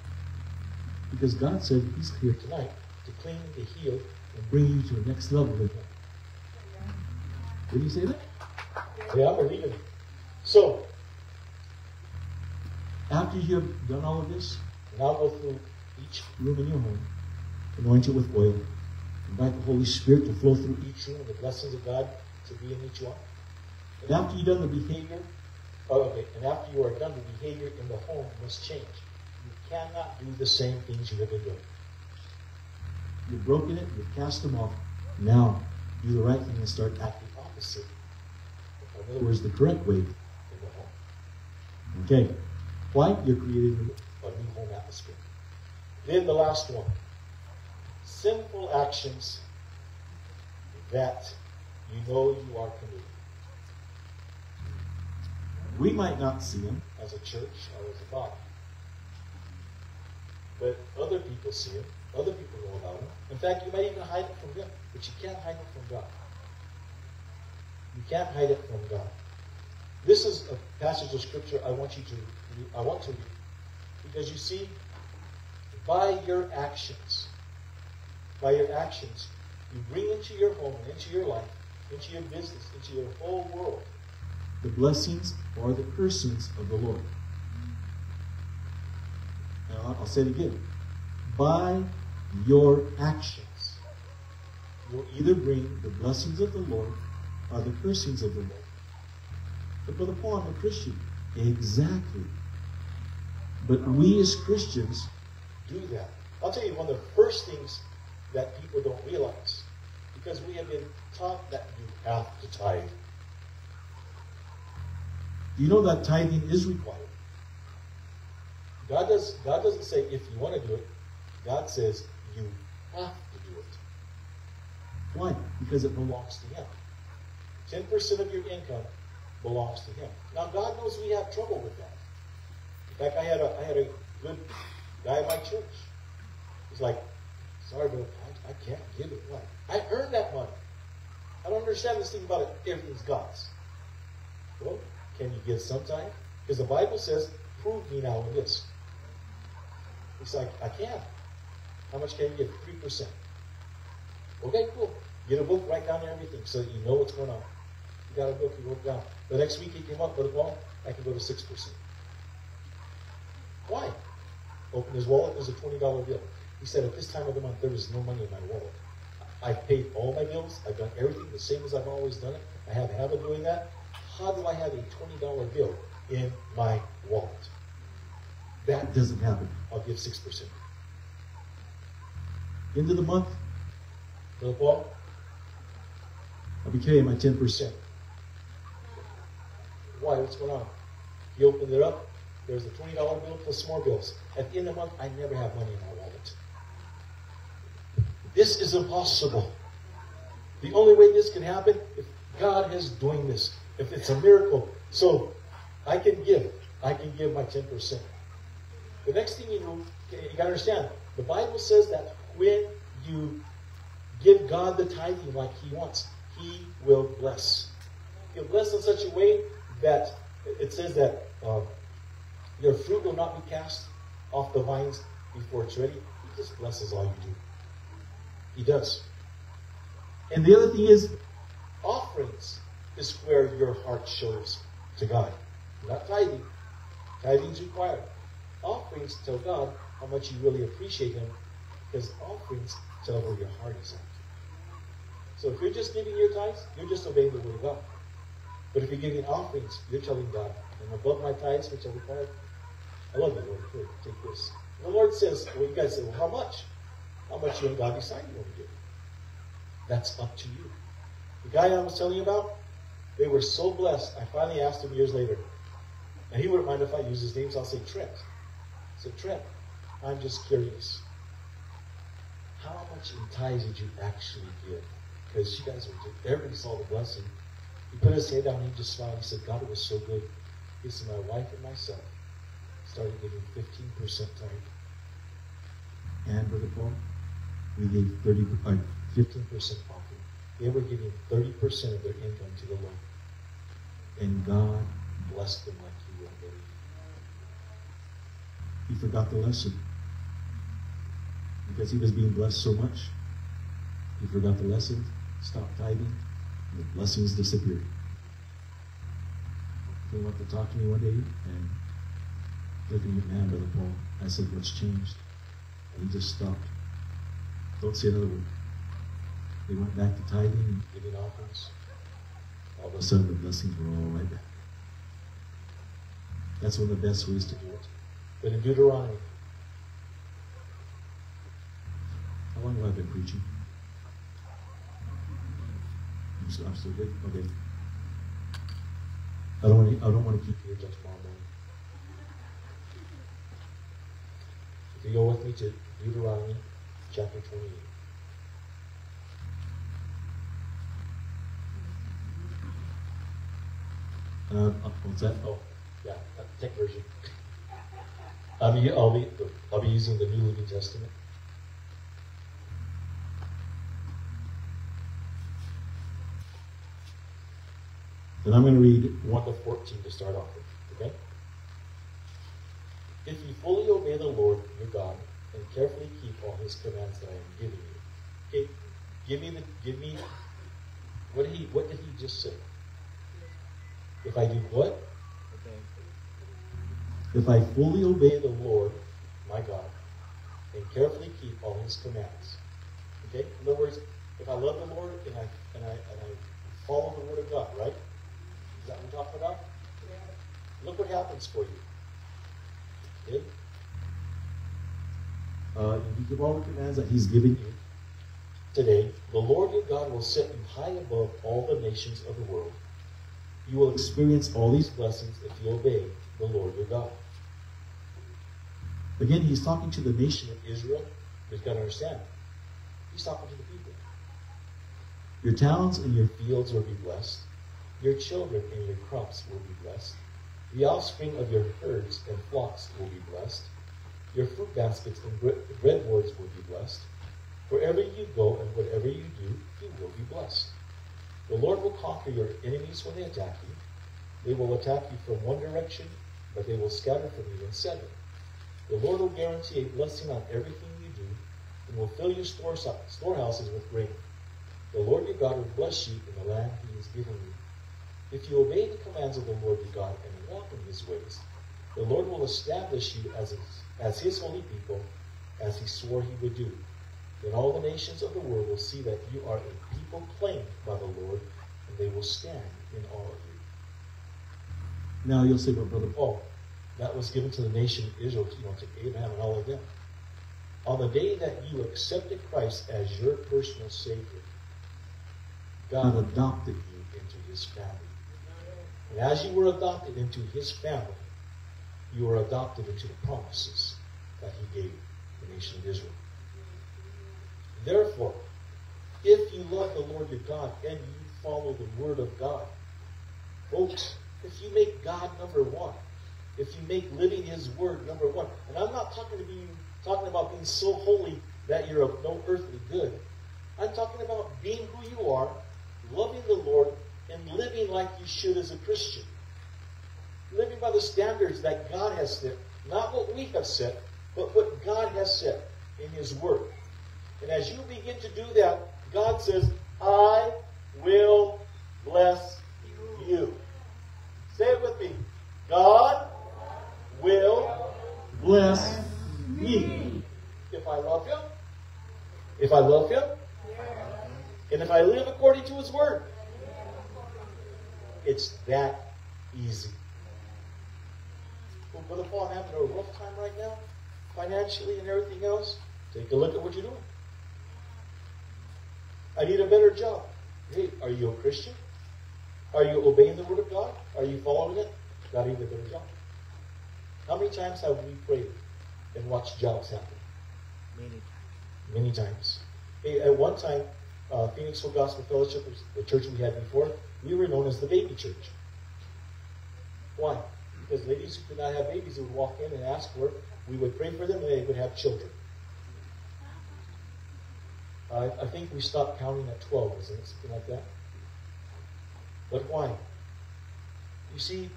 Because God said He's here tonight to clean, to heal, and bring you to the next level with Him. Did He say that? Yeah, I'm believing it. So, after you have done all of this, now go through each room in your home, anoint it with oil, invite the Holy Spirit to flow through each room, and the blessings of God to be in each one. And after you've done the behavior, oh, okay, and after you are done, the behavior in the home must change. You cannot do the same things you have been doing. You've broken it, you've cast them off. Now, do the right thing and start acting opposite. In other words, the correct way in the home. Okay. Why? You're creating a new home atmosphere. Then the last one. Sinful actions that you know you are committing. We might not see them as a church or as a body. But other people see them. Other people know about them. In fact, you might even hide it from them. But you can't hide it from God. You can't hide it from God. This is a passage of scripture I want you to I want to read. Because you see, by your actions, by your actions, you bring into your home and into your life, into your business, into your whole world, the blessings or the cursings of the Lord. Now, I'll say it again. By your actions, you'll either bring the blessings of the Lord or the cursings of the Lord. But Brother Paul, I'm a Christian. Exactly. But we as Christians do that. I'll tell you one of the first things that people don't realize, because we have been taught that you have to tithe. You know that tithing is required? God does God doesn't say if you want to do it. God says you have to do it. Why? Because it belongs to Him. 10% of your income belongs to Him. Now, God knows we have trouble with that. In fact, I had a, I had a good guy in my church. He's like, sorry, but I, I can't give it. Why? I earned that money. I don't understand this thing about it. Everything's God's. Well, can you give sometime? Because the Bible says, prove me now in this. He's like, I can. How much can you give? 3%. Okay, cool. Get a book, write down everything so that you know what's going on. You got a book, you wrote down. The next week he came up a well, I can go to 6%. Why? Opened his wallet, there's a $20 bill. He said, at this time of the month, there is no money in my wallet. I've paid all my bills. I've done everything the same as I've always done it. I have a habit of doing that. How do I have a $20 bill in my wallet? That doesn't happen. I'll give 6%. End of the month, Brother Paul, I'll be carrying my 10%. Why? What's going on? He opened it up. There's a $20 bill plus more bills. At the end of the month, I never have money in my wallet. This is impossible. The only way this can happen if God is doing this, if it's a miracle. So I can give. I can give my 10%. The next thing you know, you got to understand, the Bible says that when you give God the tithing like He wants, He will bless. He'll bless in such a way that it says that uh, your fruit will not be cast off the vines before it's ready. He just blesses all you do. He does. And the other thing is, offerings is where your heart shows to God. Not tithing. Tithing is required. Offerings tell God how much you really appreciate Him because offerings tell where your heart is at. So if you're just giving your tithes, you're just obeying the word of God. But if you're giving offerings, you're telling God, I'm above my tithes, which I require. I love you, Lord. Here, take this. And the Lord says, well, you guys say, well, how much? How much you and God decide you want to give. That's up to you. The guy I was telling you about, they were so blessed. I finally asked him years later, and he wouldn't mind if I use his name, so I'll say Trent. I said, Trent, I'm just curious. How much in tithes did you actually give? Because you guys were, everybody saw the blessing. He put his head down and he just smiled. He said, God, it was so good. He said, my wife and myself started giving 15% tithe. And Brother Paul, we gave 30, uh, 15% offering. They were giving 30% of their income to the Lord. And God blessed them like you wouldn't believe. He forgot the lesson. Because he was being blessed so much. He forgot the lesson, stopped tithing, the blessings disappeared. He wanted to talk to me one day and looking at man, Brother Paul. I said, What's changed? And he just stopped. Don't say another word. They went back to tithing and giving offerings. All of a sudden, the blessings were all right back. That's one of the best ways to do it. But in Deuteronomy, how long have I been preaching? I'm I'm still good? Okay. I don't want to, I don't want to keep you until tomorrow morning. If you go with me to Deuteronomy chapter 28. Uh, what's that? Oh, yeah, tech version. [laughs] I'll be, I'll be, I'll be using the New Living Testament. And I'm going to read 1 to 14 to start off with, okay? If you fully obey the Lord your God and carefully keep all his commands that I am giving you, okay, give me the, give me, what did he, what did he just say? If I do what? If I fully obey the Lord, my God, and carefully keep all his commands. Okay? In other words, if I love the Lord and I and I and I follow the word of God, right? Is that what talking about? Look what happens for you. Okay? Uh, you keep all the commands that he's giving you today, the Lord your God will set you high above all the nations of the world. You will experience all these blessings if you obey the Lord your God. Again, he's talking to the nation of Israel. You've got to understand. He's talking to the people. Your towns and your fields will be blessed. Your children and your crops will be blessed. The offspring of your herds and flocks will be blessed. Your fruit baskets and breadboards will be blessed. Wherever you go and whatever you do, you will be blessed. The Lord will conquer your enemies when they attack you. They will attack you from one direction, but they will scatter from you in seven. The Lord will guarantee a blessing on everything you do and will fill your storehouses with grain. The Lord your God will bless you in the land he has given you. If you obey the commands of the Lord your God and walk in his ways, the Lord will establish you as his, as his holy people, as he swore he would do. Then all the nations of the world will see that you are a people claimed by the Lord, and they will stand in awe of you. Now you'll say, well, Brother Paul, that was given to the nation of Israel, you know, to Abraham and all of them. On the day that you accepted Christ as your personal Savior, God adopted you into his family. And as you were adopted into his family, you were adopted into the promises that he gave the nation of Israel. Therefore, if you love the Lord your God and you follow the word of God, folks, if you make God number one, if you make living his word number one, and I'm not talking to be talking about being so holy that you're of no earthly good. I'm talking about being who you are, loving the Lord, and living like you should as a Christian. Living by the standards that God has set, not what we have set, but what God has set in His Word. And as you begin to do that, God says, I will bless you. Say it with me. God will bless me. If I love Him, if I love Him, and if I live according to His Word. It's that easy. Well, Brother Paul, I'm having a rough time right now, financially and everything else. Take a look at what you're doing. I need a better job. Hey, are you a Christian? Are you obeying the Word of God? Are you following it? God need a better job. How many times have we prayed and watched jobs happen? Many times. Many times. Hey, at one time, uh, Phoenix Full Gospel Fellowship was the church we had before. We were known as the baby church. Why? Because ladies who could not have babies would walk in and ask for it. We would pray for them and they would have children. I, I think we stopped counting at 12, isn't it? Something like that. But why? You see,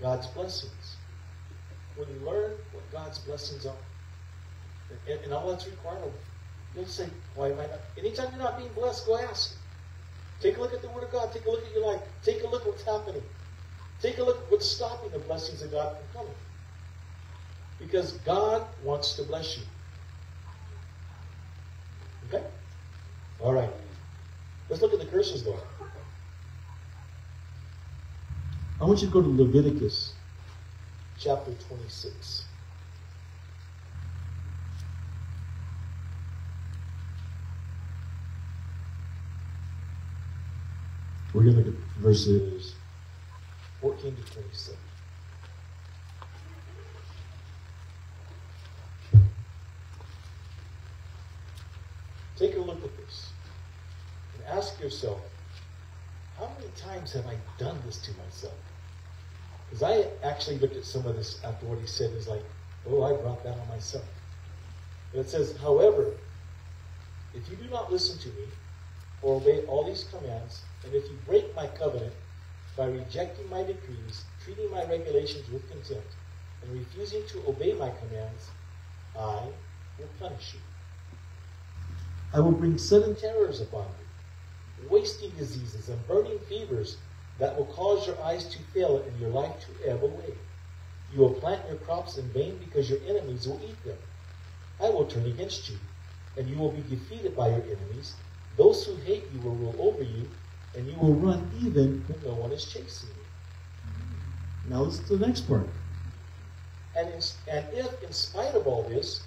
God's blessings. When you learn what God's blessings are, and, and all that's required of you, you'll say, why am I not? Anytime you're not being blessed, go ask. Take a look at the Word of God. Take a look at your life. Take a look at what's happening. Take a look at what's stopping the blessings of God from coming. Because God wants to bless you. Okay? All right. Let's look at the curses, though. I want you to go to Leviticus chapter 26. We're going to look at verses 14 to 27. Take a look at this and ask yourself, how many times have I done this to myself? Because I actually looked at some of this after what he said is like, oh, I brought that on myself. And it says, however, if you do not listen to me or obey all these commands, and if you break my covenant by rejecting my decrees, treating my regulations with contempt, and refusing to obey my commands, I will punish you. I will bring sudden terrors upon you, wasting diseases and burning fevers that will cause your eyes to fail and your life to ebb away. You will plant your crops in vain because your enemies will eat them. I will turn against you, and you will be defeated by your enemies. Those who hate you will rule over you, and you will run even when no one is chasing you. Now listen to the next part. And, in, and if, in spite of all this,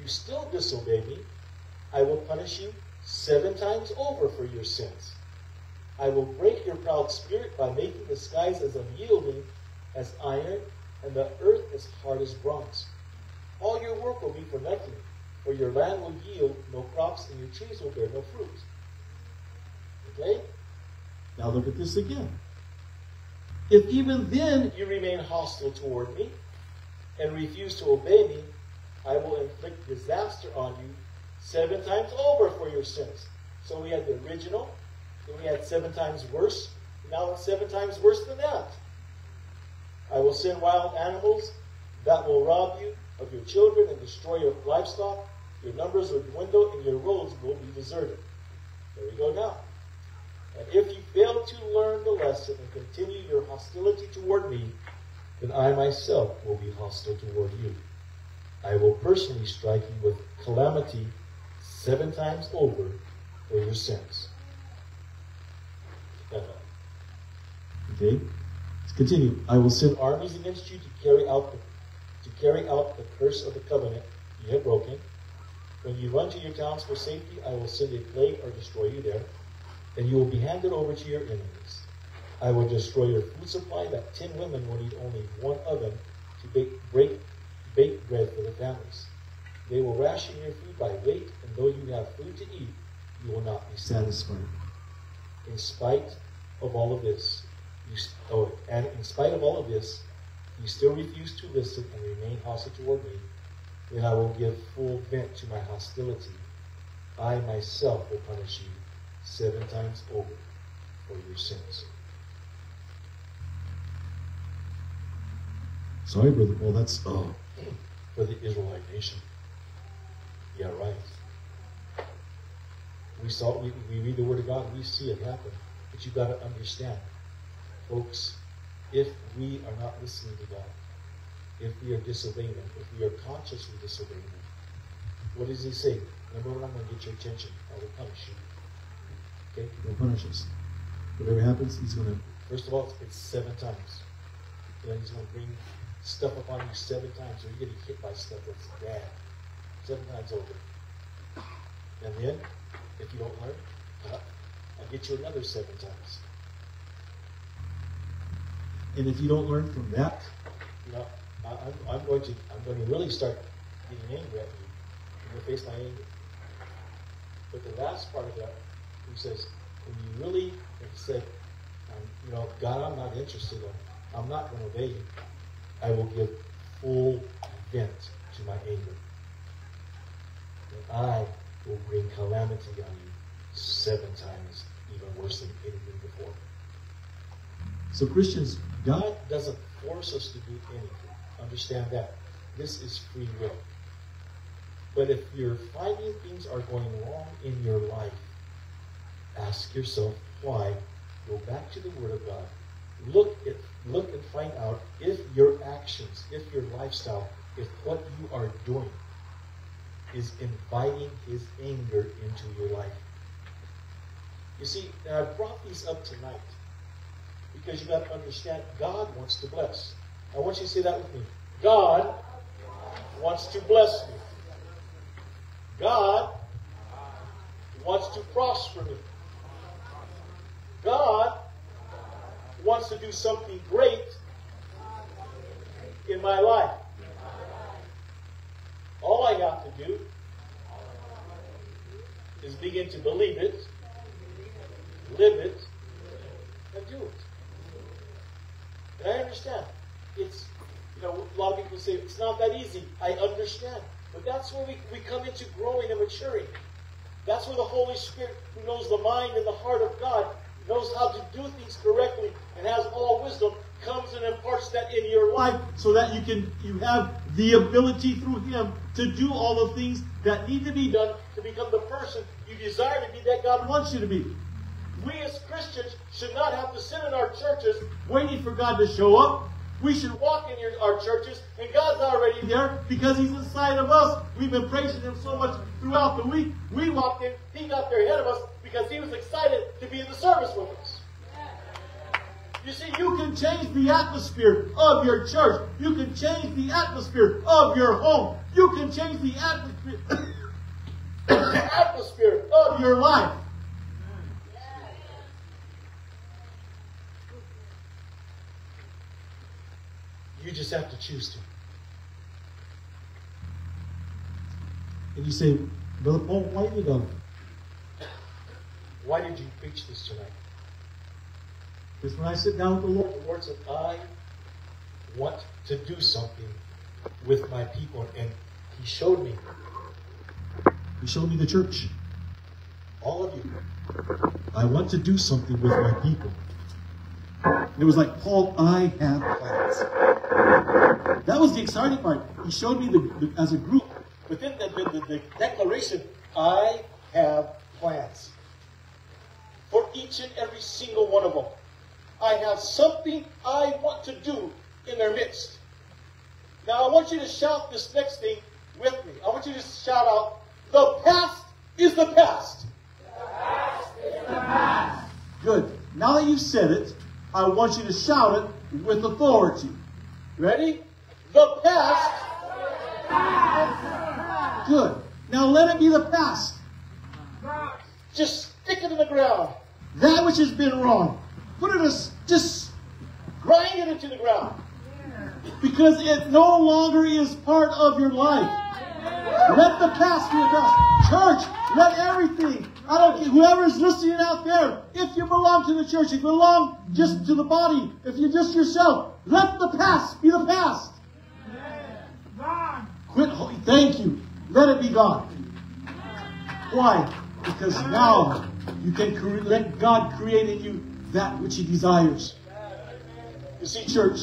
you still disobey me, I will punish you seven times over for your sins. I will break your proud spirit by making the skies as unyielding as iron and the earth as hard as bronze. All your work will be for nothing, for your land will yield no crops and your trees will bear no fruit. Okay? Now look at this again. If even then you remain hostile toward me and refuse to obey me, I will inflict disaster on you seven times over for your sins. So we had the original, then we had seven times worse. Now it's seven times worse than that. I will send wild animals that will rob you of your children and destroy your livestock. Your numbers will dwindle and your roads will be deserted. There we go now. And if you fail to learn the lesson and continue your hostility toward me, then I myself will be hostile toward you. I will personally strike you with calamity seven times over for your sins. Okay? Let's continue. I will send armies against you to carry out the to carry out the curse of the covenant you have broken. When you run to your towns for safety, I will send a plague or destroy you there, and you will be handed over to your enemies. I will destroy your food supply that ten women will need only one oven to bake, break, bake bread for the families. They will ration your food by weight, and though you have food to eat, you will not be satisfied. In spite of all of this, you, oh, and in spite of all of this, you still refuse to listen and remain hostile toward me, then I will give full vent to my hostility. I myself will punish you seven times over for your sins. Sorry, Brother Paul, that's oh, for the Israelite nation. Yeah, right. We saw we, we read the Word of God, we see it happen. But you've got to understand, folks, if we are not listening to God, if we are disobeying Him, if we are consciously disobeying Him, what does He say? Number one, I'm going to get your attention. I will punish you. Okay? He'll punish us. Whatever happens, He's going to First of all, it's seven times. Know, he's going to bring stuff upon you seven times, or you're getting hit by stuff that's bad. Seven times over. And then, if you don't learn, uh, I'll get you another seven times. And if you don't learn from that, you know, I, I'm, I'm going to I'm going to really start getting angry at you. I'm going to face my anger. But the last part of that, he says, when you really, like I said, um, you know, God, I'm not interested in, I'm not going to obey you. I will give full vent to my anger. And I will bring calamity on you seven times, even worse than anything before. So, Christians, God doesn't force us to do anything. Understand that. This is free will. But if you're finding things are going wrong in your life, ask yourself why. Go back to the Word of God. Look at look and find out if your actions, if your lifestyle, if what you are doing is inviting His anger into your life. You see, I brought these up tonight because you got to understand God wants to bless. I want you to say that with me. God wants to bless me. God wants to prosper me. God wants to do something great in my life. All I have to do is begin to believe it, live it, and do it. And I understand. It's, you know, a lot of people say it's not that easy. I understand. But that's where we, we come into growing and maturing. That's where the Holy Spirit, who knows the mind and the heart of God, knows how to do things correctly and has all wisdom, comes and imparts that in your life so that you can you have the ability through him to do all the things that need to be done to become the person you desire to be that God wants you to be. We as Christians should not have to sit in our churches waiting for God to show up. We should walk in your, our churches, and God's already there because He's inside of us. We've been praising Him so much throughout the week. We walked in, He got there ahead of us because He was excited to be in the service with us. You see, you can change the atmosphere of your church. You can change the atmosphere of your home. You can change the atmosphere, [coughs] atmosphere of your life. You just have to choose to. And you say, Brother Paul, why you Why did you preach this tonight? Because when I sit down with the Lord, the Lord said, I want to do something with my people. And He showed me. He showed me the church. All of you. I want to do something with my people. It was like, Paul, I have plans. That was the exciting part. He showed me the, the as a group. Within the, the, the declaration, I have plans. For each and every single one of them. I have something I want to do in their midst. Now I want you to shout this next thing with me. I want you to shout out, the past is the past. The past is the past. Good. Now that you've said it, I want you to shout it with authority. Ready? The past. Good. Now let it be the past. Just stick it in the ground. That which has been wrong. Put it as just grind it into the ground. Because it no longer is part of your life. Let the past be the past. Church, let everything. I don't care whoever's listening out there. If you belong to the church, if you belong just to the body, if you're just yourself, let the past be the past. Quit. Thank you. Let it be God. Why? Because now you can let God create in you that which He desires. You see, church,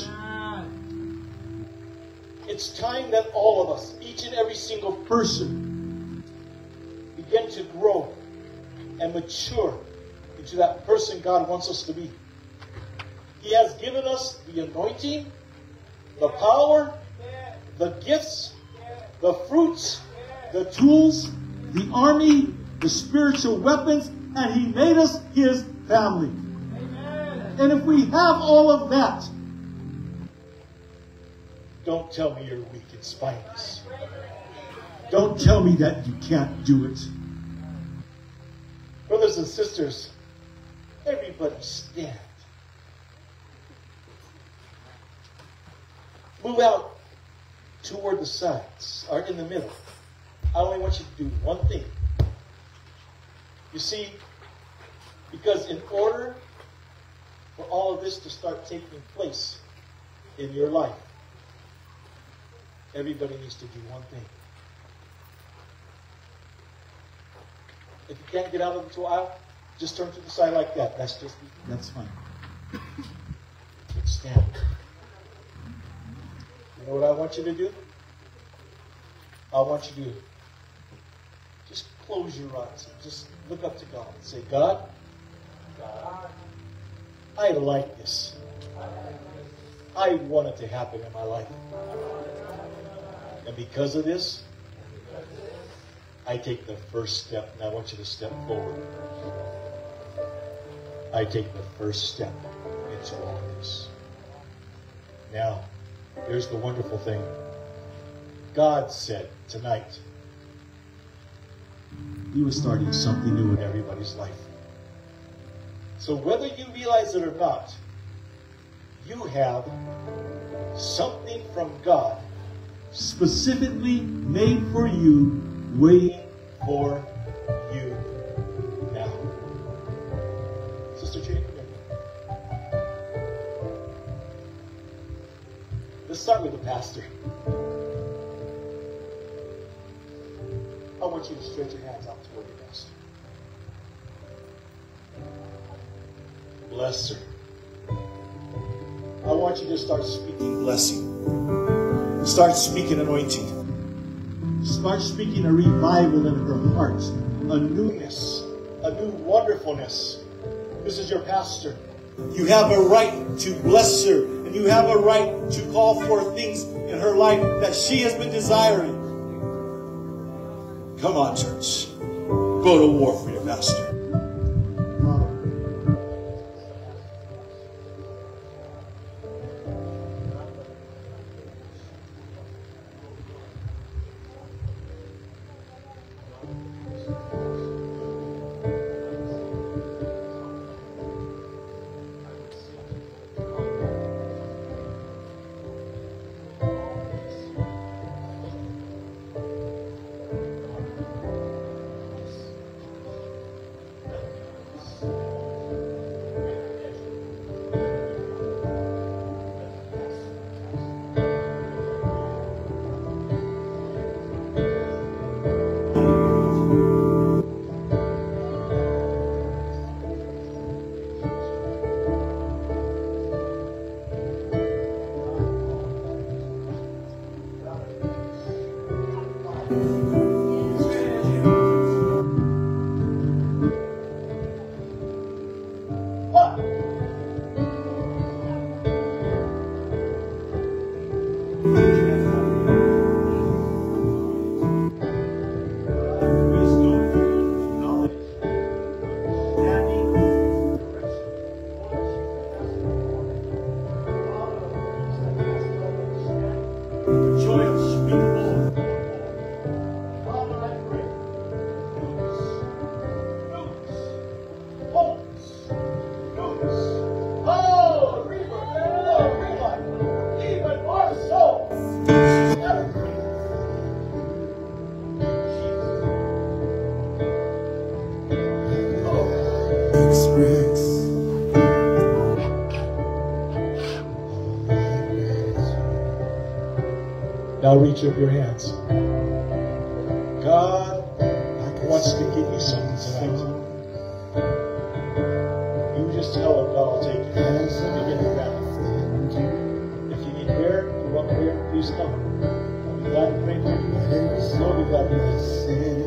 it's time that all of us, each and every single person, begin to grow and mature into that person God wants us to be. He has given us the anointing, the power, the gifts, the fruits, the tools, the army, the spiritual weapons, and He made us His family. And if we have all of that, don't tell me you're weak and spineless. Don't tell me that you can't do it. Brothers and sisters, everybody stand. Move out toward the sides or in the middle. I only want you to do one thing. You see, because in order for all of this to start taking place in your life, everybody needs to do one thing. If you can't get out of the aisle, just turn to the side like that. That's just that's fine. Stand. You know what I want you to do? I want you to just close your eyes and just look up to God and say, God, God I like this. I want it to happen in my life. And because of this, I take the first step, and I want you to step forward. I take the first step into all this. Now, here's the wonderful thing. God said tonight, He was starting something new in everybody's life. So whether you realize it or not, you have something from God specifically made for you, waiting for you now. Sister Jane. Let's start with the pastor. I want you to stretch your hands out toward your pastor. Bless her. I want you to start speaking blessing. Start speaking anointing. Start speaking a revival in her heart, a newness, a new wonderfulness. This is your pastor. You have a right to bless her, and you have a right to call for things in her life that she has been desiring. Come on, church. Go to war for your pastor. Reach up your hands. God wants to give you something tonight. You just tell him God will take you. Begin to grab If you need prayer, you want prayer, please come. I'll be glad to pray for you. We'll be glad to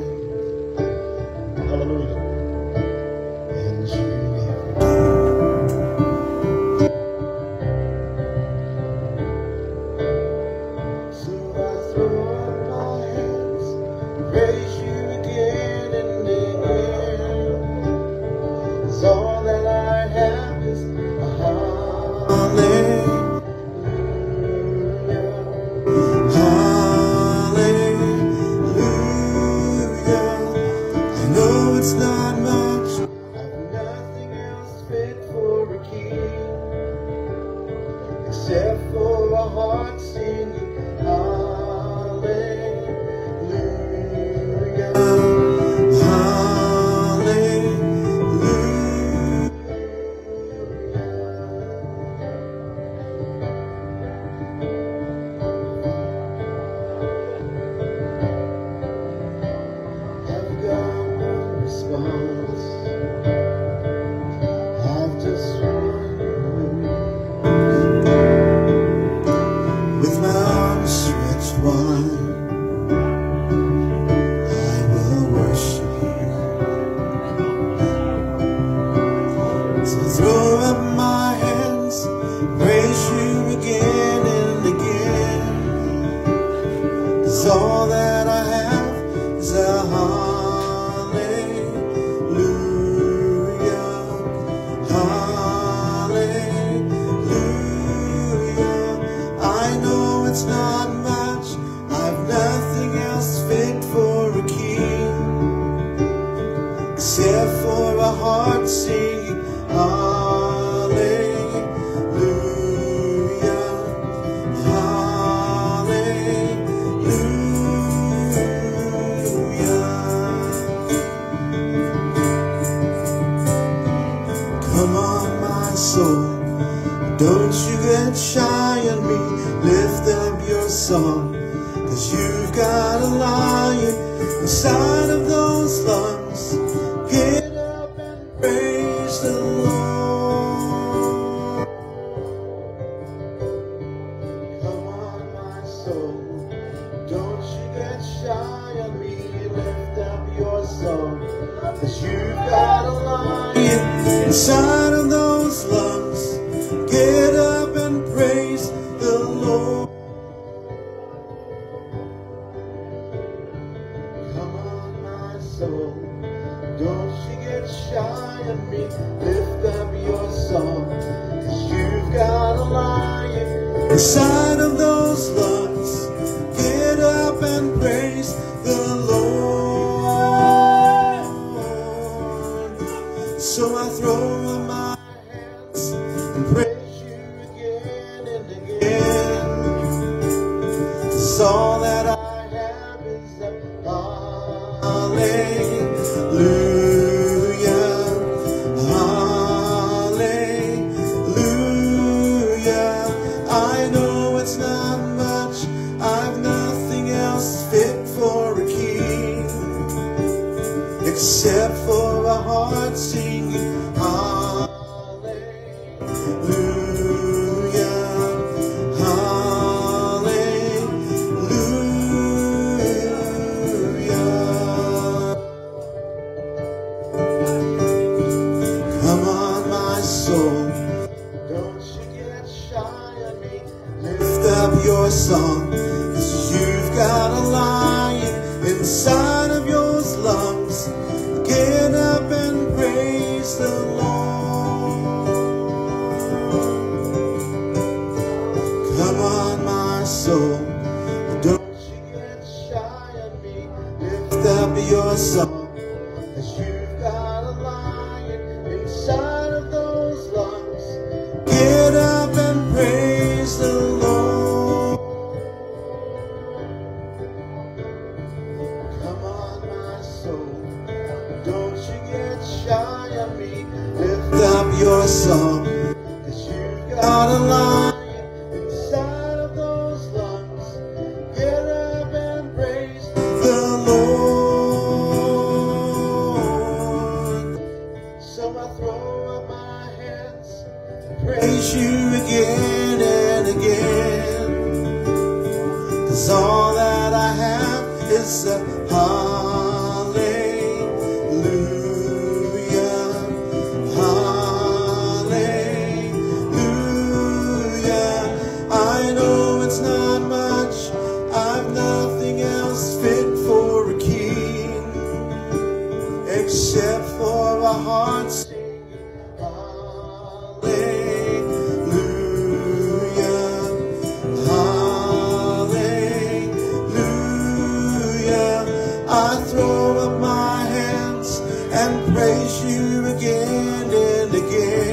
and praise you again and again.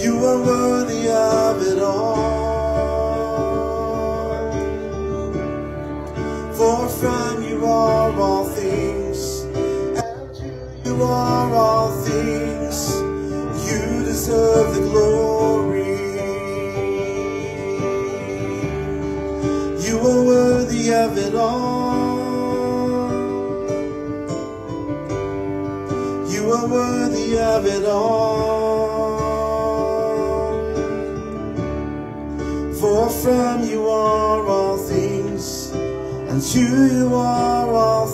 You are worthy of it all. For from you are all things, and to you are all things. You deserve the glory. You are worthy of it all. You are worthy of it all. from you are all things, and to you are all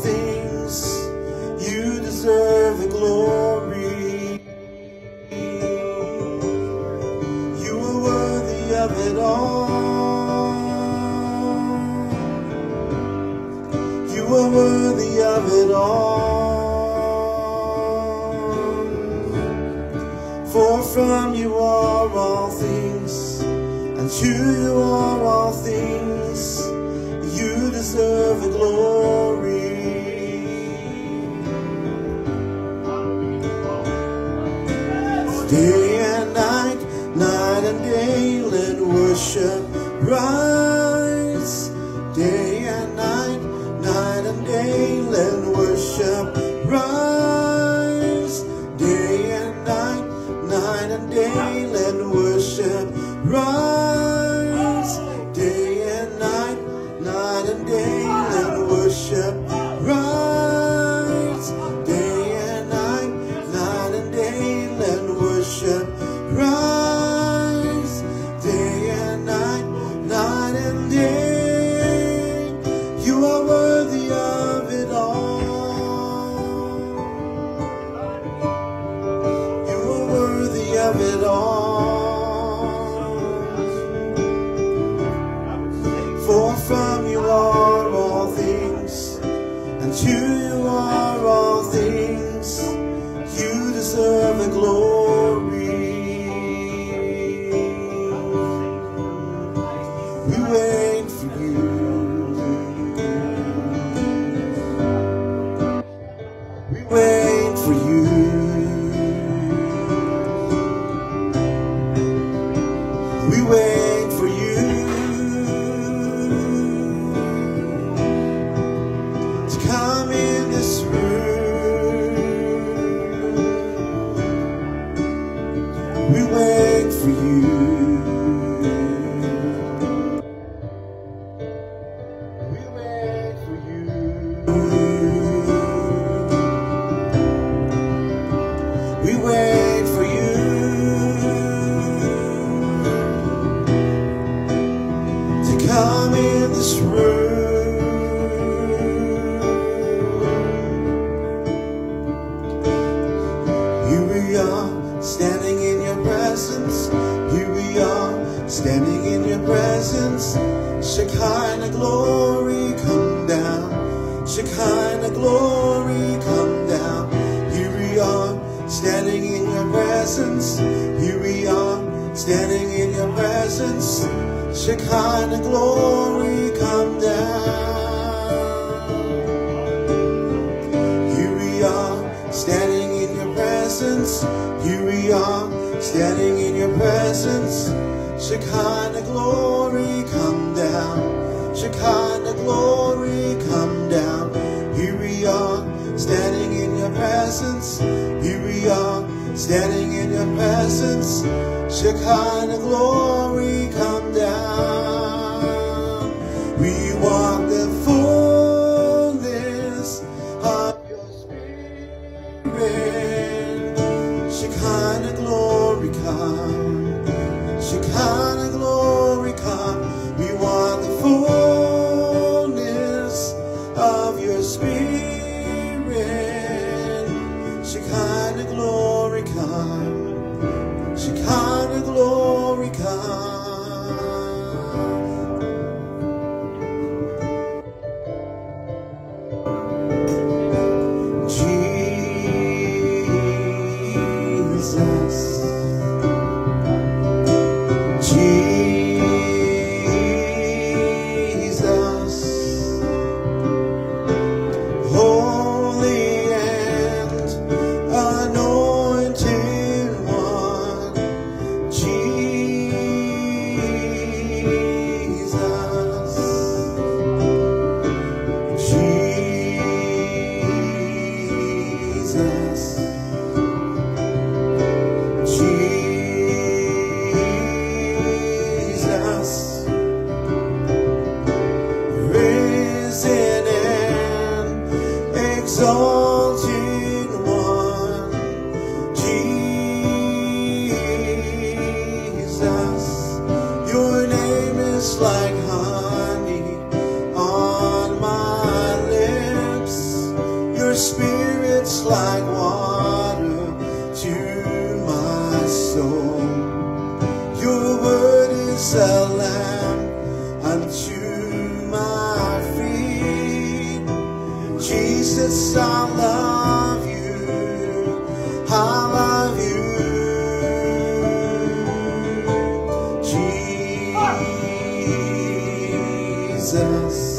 Jesus.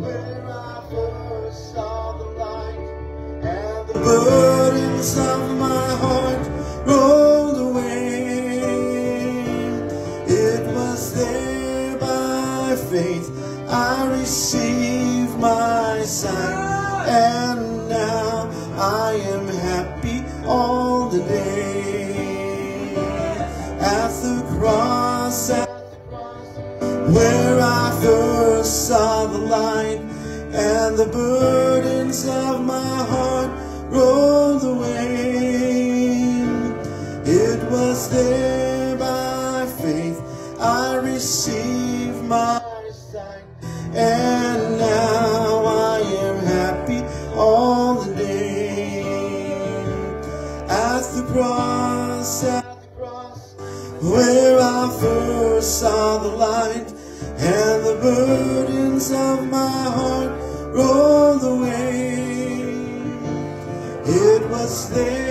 where I first saw the light and the burdens of my heart rolled away. It was there by faith I received. the boo. stay.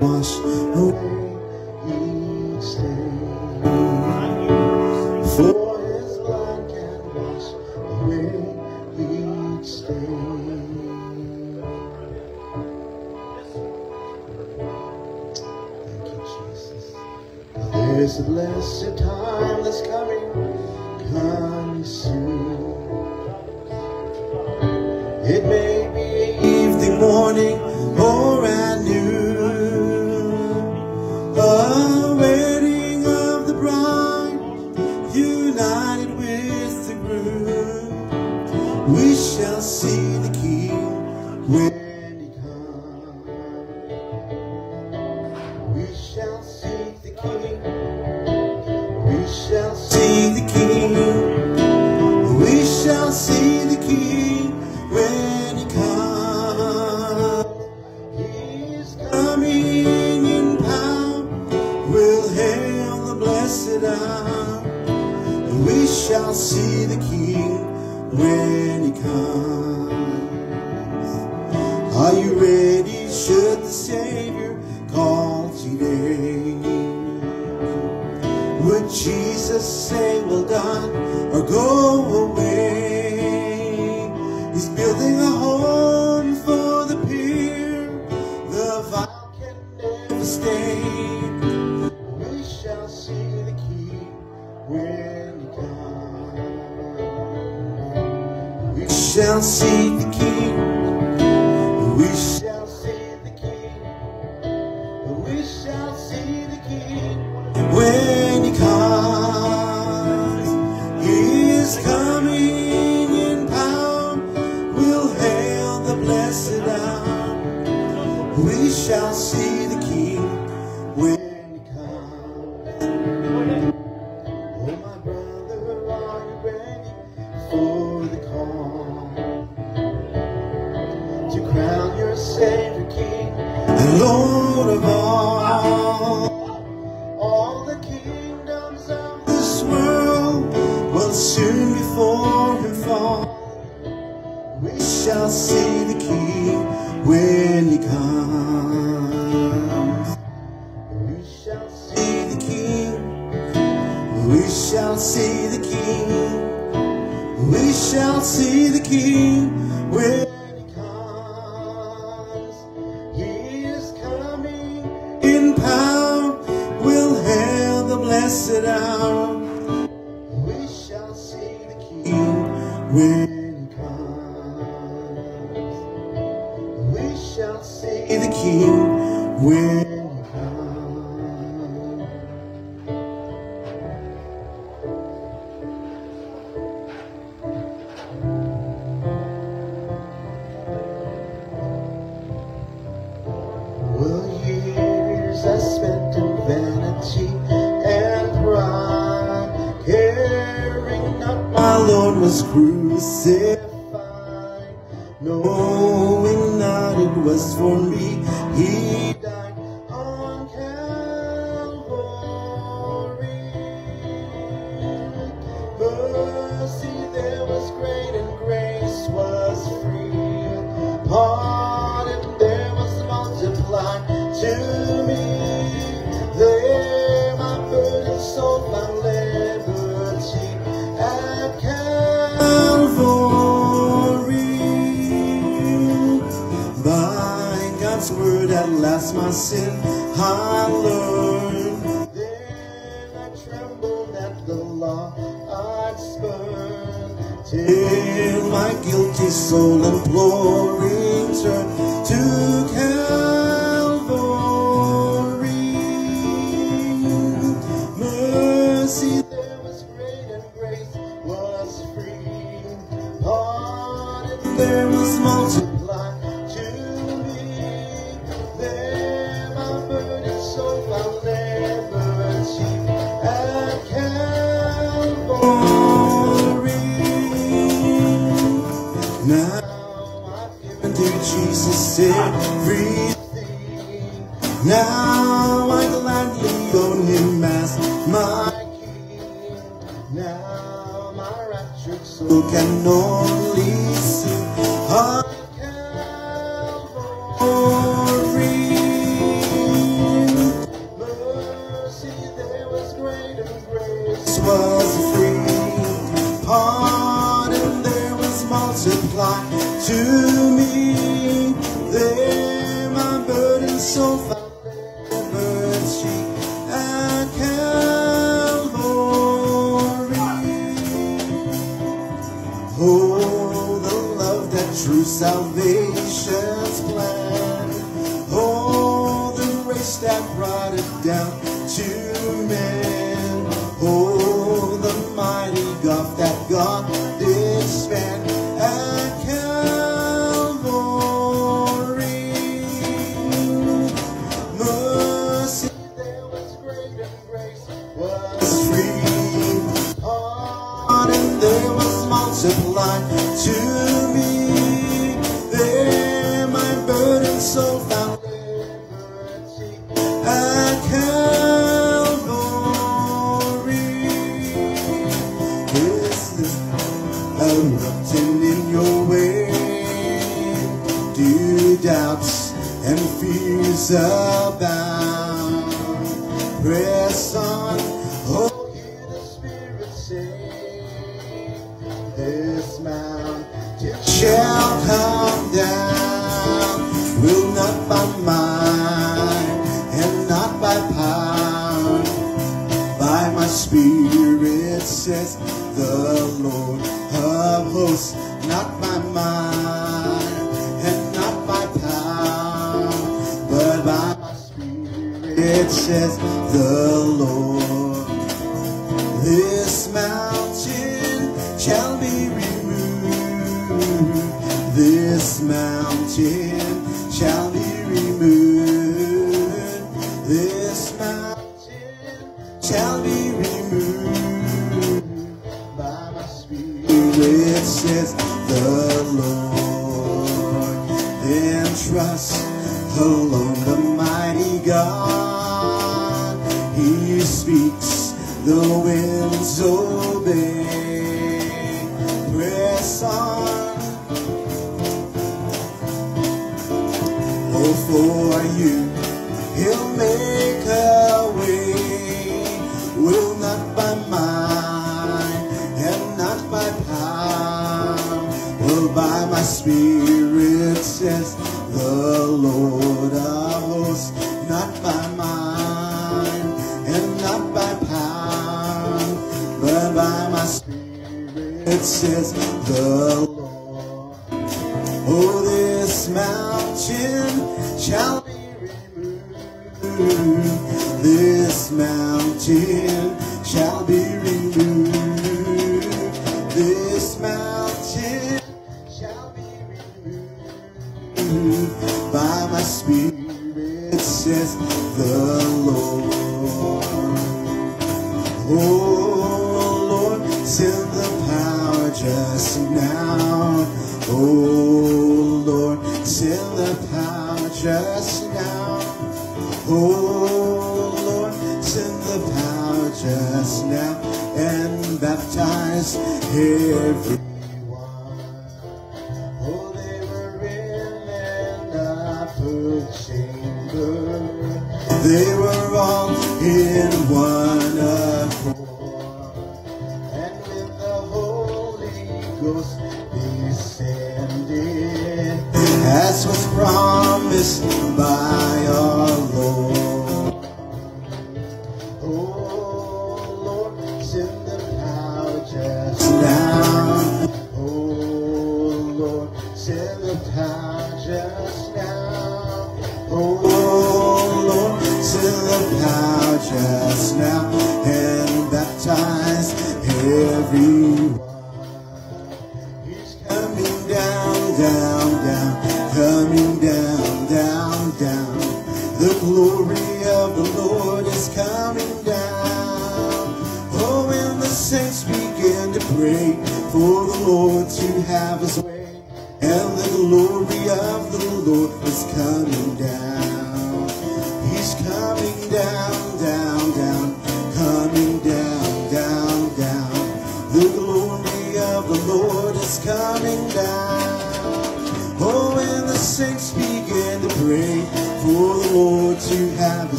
Wash away each stain. For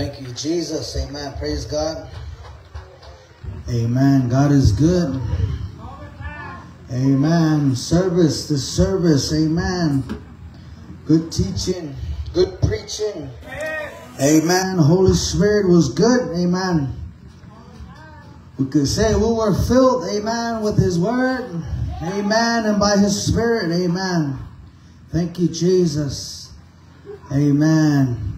Thank you, Jesus. Amen. Praise God. Amen. God is good. Amen. Service, the service. Amen. Good teaching, good preaching. Amen. Holy Spirit was good. Amen. We could say we were filled. Amen. With His Word. Amen. And by His Spirit. Amen. Thank you, Jesus. Amen.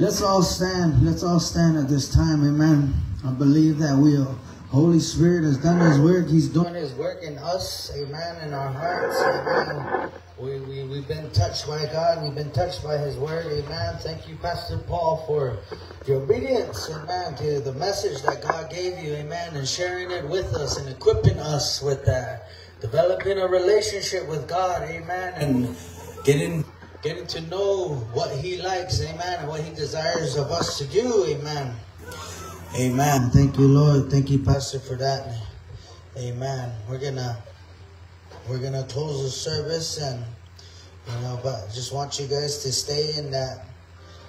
Let's all stand. Let's all stand at this time. Amen. I believe that we'll. Holy Spirit has done His work. He's doing His work in us. Amen. In our hearts. Amen. We, we, we've been touched by God. We've been touched by His word. Amen. Thank you, Pastor Paul, for your obedience. Amen. To the message that God gave you. Amen. And sharing it with us and equipping us with that. Developing a relationship with God. Amen. And getting getting to know what He likes. Amen. And what He desires of us to do. Amen. Amen. Thank you, Lord. Thank you, Pastor, for that. Amen. We're gonna we're gonna close the service and you know, but just want you guys to stay in that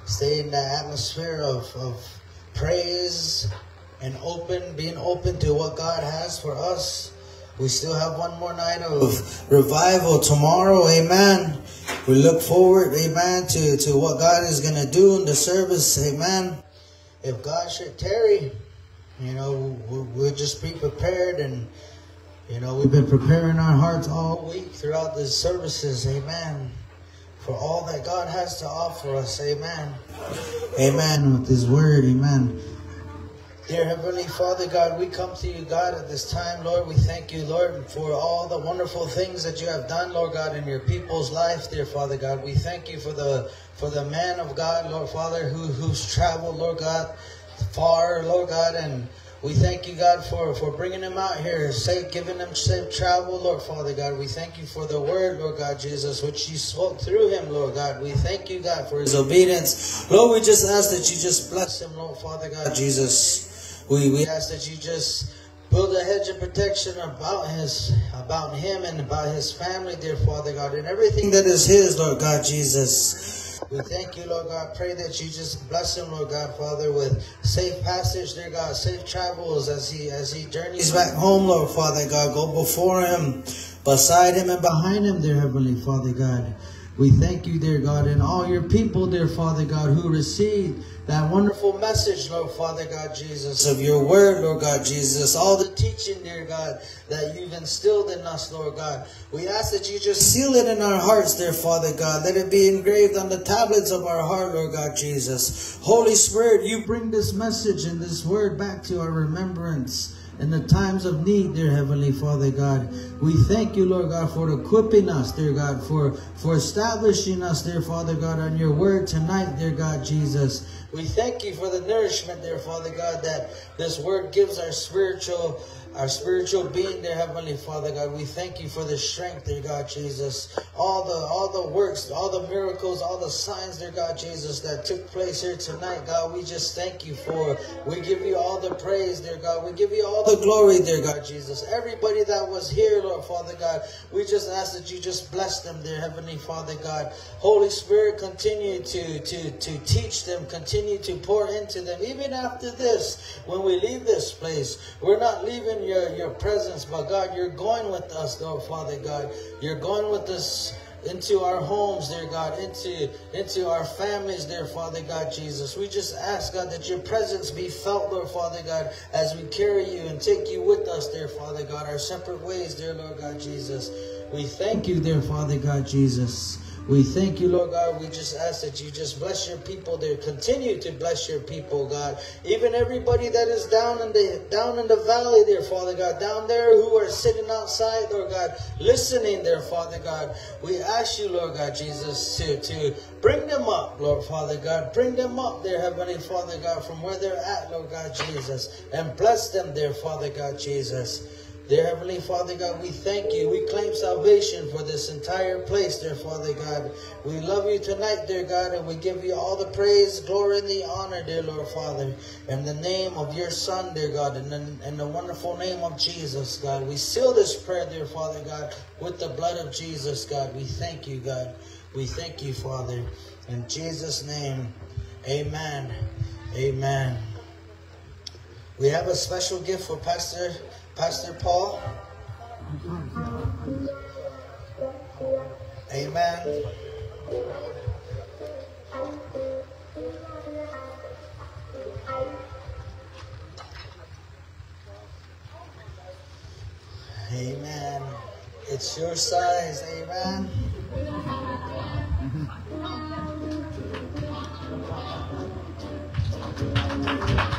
stay in that atmosphere of, of praise and open, being open to what God has for us. We still have one more night of revival tomorrow, amen. We look forward, amen, to, to what God is gonna do in the service, amen if God should tarry, you know, we'll, we'll just be prepared and, you know, we've been preparing our hearts all week throughout the services. Amen. For all that God has to offer us. Amen. Amen. With His word. Amen. Dear Heavenly Father God, we come to you, God, at this time, Lord. We thank you, Lord, for all the wonderful things that you have done, Lord God, in your people's life, dear Father God. We thank you for the for the man of God, Lord Father, who who's traveled, Lord God, far, Lord God, and we thank you, God, for, for bringing him out here, safe, giving him safe travel, Lord Father God. We thank you for the word, Lord God Jesus, which you spoke through him, Lord God. We thank you, God, for his obedience. Lord, we just ask that you just bless him, Lord Father God Jesus. We, we ask that you just build a hedge of protection about his about him and about his family, dear Father God, and everything that is his, Lord God Jesus. We thank you, Lord God. Pray that you just bless him, Lord God, Father, with safe passage, dear God, safe travels as he as he journeys back home, Lord Father God. Go before him, beside him, and behind him, dear Heavenly Father God. We thank you, dear God, and all your people, dear Father God, who received that wonderful message, Lord Father God Jesus, of your word, Lord God Jesus, all the teaching, dear God, that you've instilled in us, Lord God. We ask that you just seal it in our hearts, dear Father God. Let it be engraved on the tablets of our heart, Lord God Jesus. Holy Spirit, you bring this message and this word back to our remembrance in the times of need, dear Heavenly Father God. We thank you, Lord God, for equipping us, dear God, for, for establishing us, dear Father God, on your word tonight, dear God Jesus. We thank you for the nourishment, dear Father God, that this word gives our spiritual our spiritual being, dear Heavenly Father God. We thank you for the strength, dear God Jesus. All the all the works, all the miracles, all the signs, dear God Jesus, that took place here tonight, God. We just thank you for. We give you all the praise, dear God. We give you all the glory, dear God Jesus. Everybody that was here, Lord Father God, we just ask that you just bless them, dear Heavenly Father God. Holy Spirit, continue to to to teach them, continue to pour into them, even after this, when we leave this place. We're not leaving your, your presence, but God, you're going with us, Lord Father God. You're going with us into our homes, dear God, into, into our families, dear Father God Jesus. We just ask, God, that your presence be felt, Lord Father God, as we carry you and take you with us, dear Father God, our separate ways, dear Lord God Jesus. We thank you, dear Father God Jesus. We thank you, Lord God. We just ask that you just bless your people there. Continue to bless your people, God. Even everybody that is down in the down in the valley there, Father God, down there who are sitting outside, Lord God, listening there, Father God. We ask you, Lord God, Jesus, to, to bring them up, Lord Father God. Bring them up there, Heavenly Father God, from where they're at, Lord God Jesus. And bless them there, Father God Jesus. Dear Heavenly Father God, we thank you. We claim salvation for this entire place, dear Father God. We love you tonight, dear God, and we give you all the praise, glory, and the honor, dear Lord Father. In the name of your Son, dear God, in in the wonderful name of Jesus, God. We seal this prayer, dear Father God, with the blood of Jesus, God. We thank you, God. We thank you, Father. In Jesus' name, amen. Amen. We have a special gift for Pastor Pastor Paul. Amen. Amen. It's your size. Amen. Amen.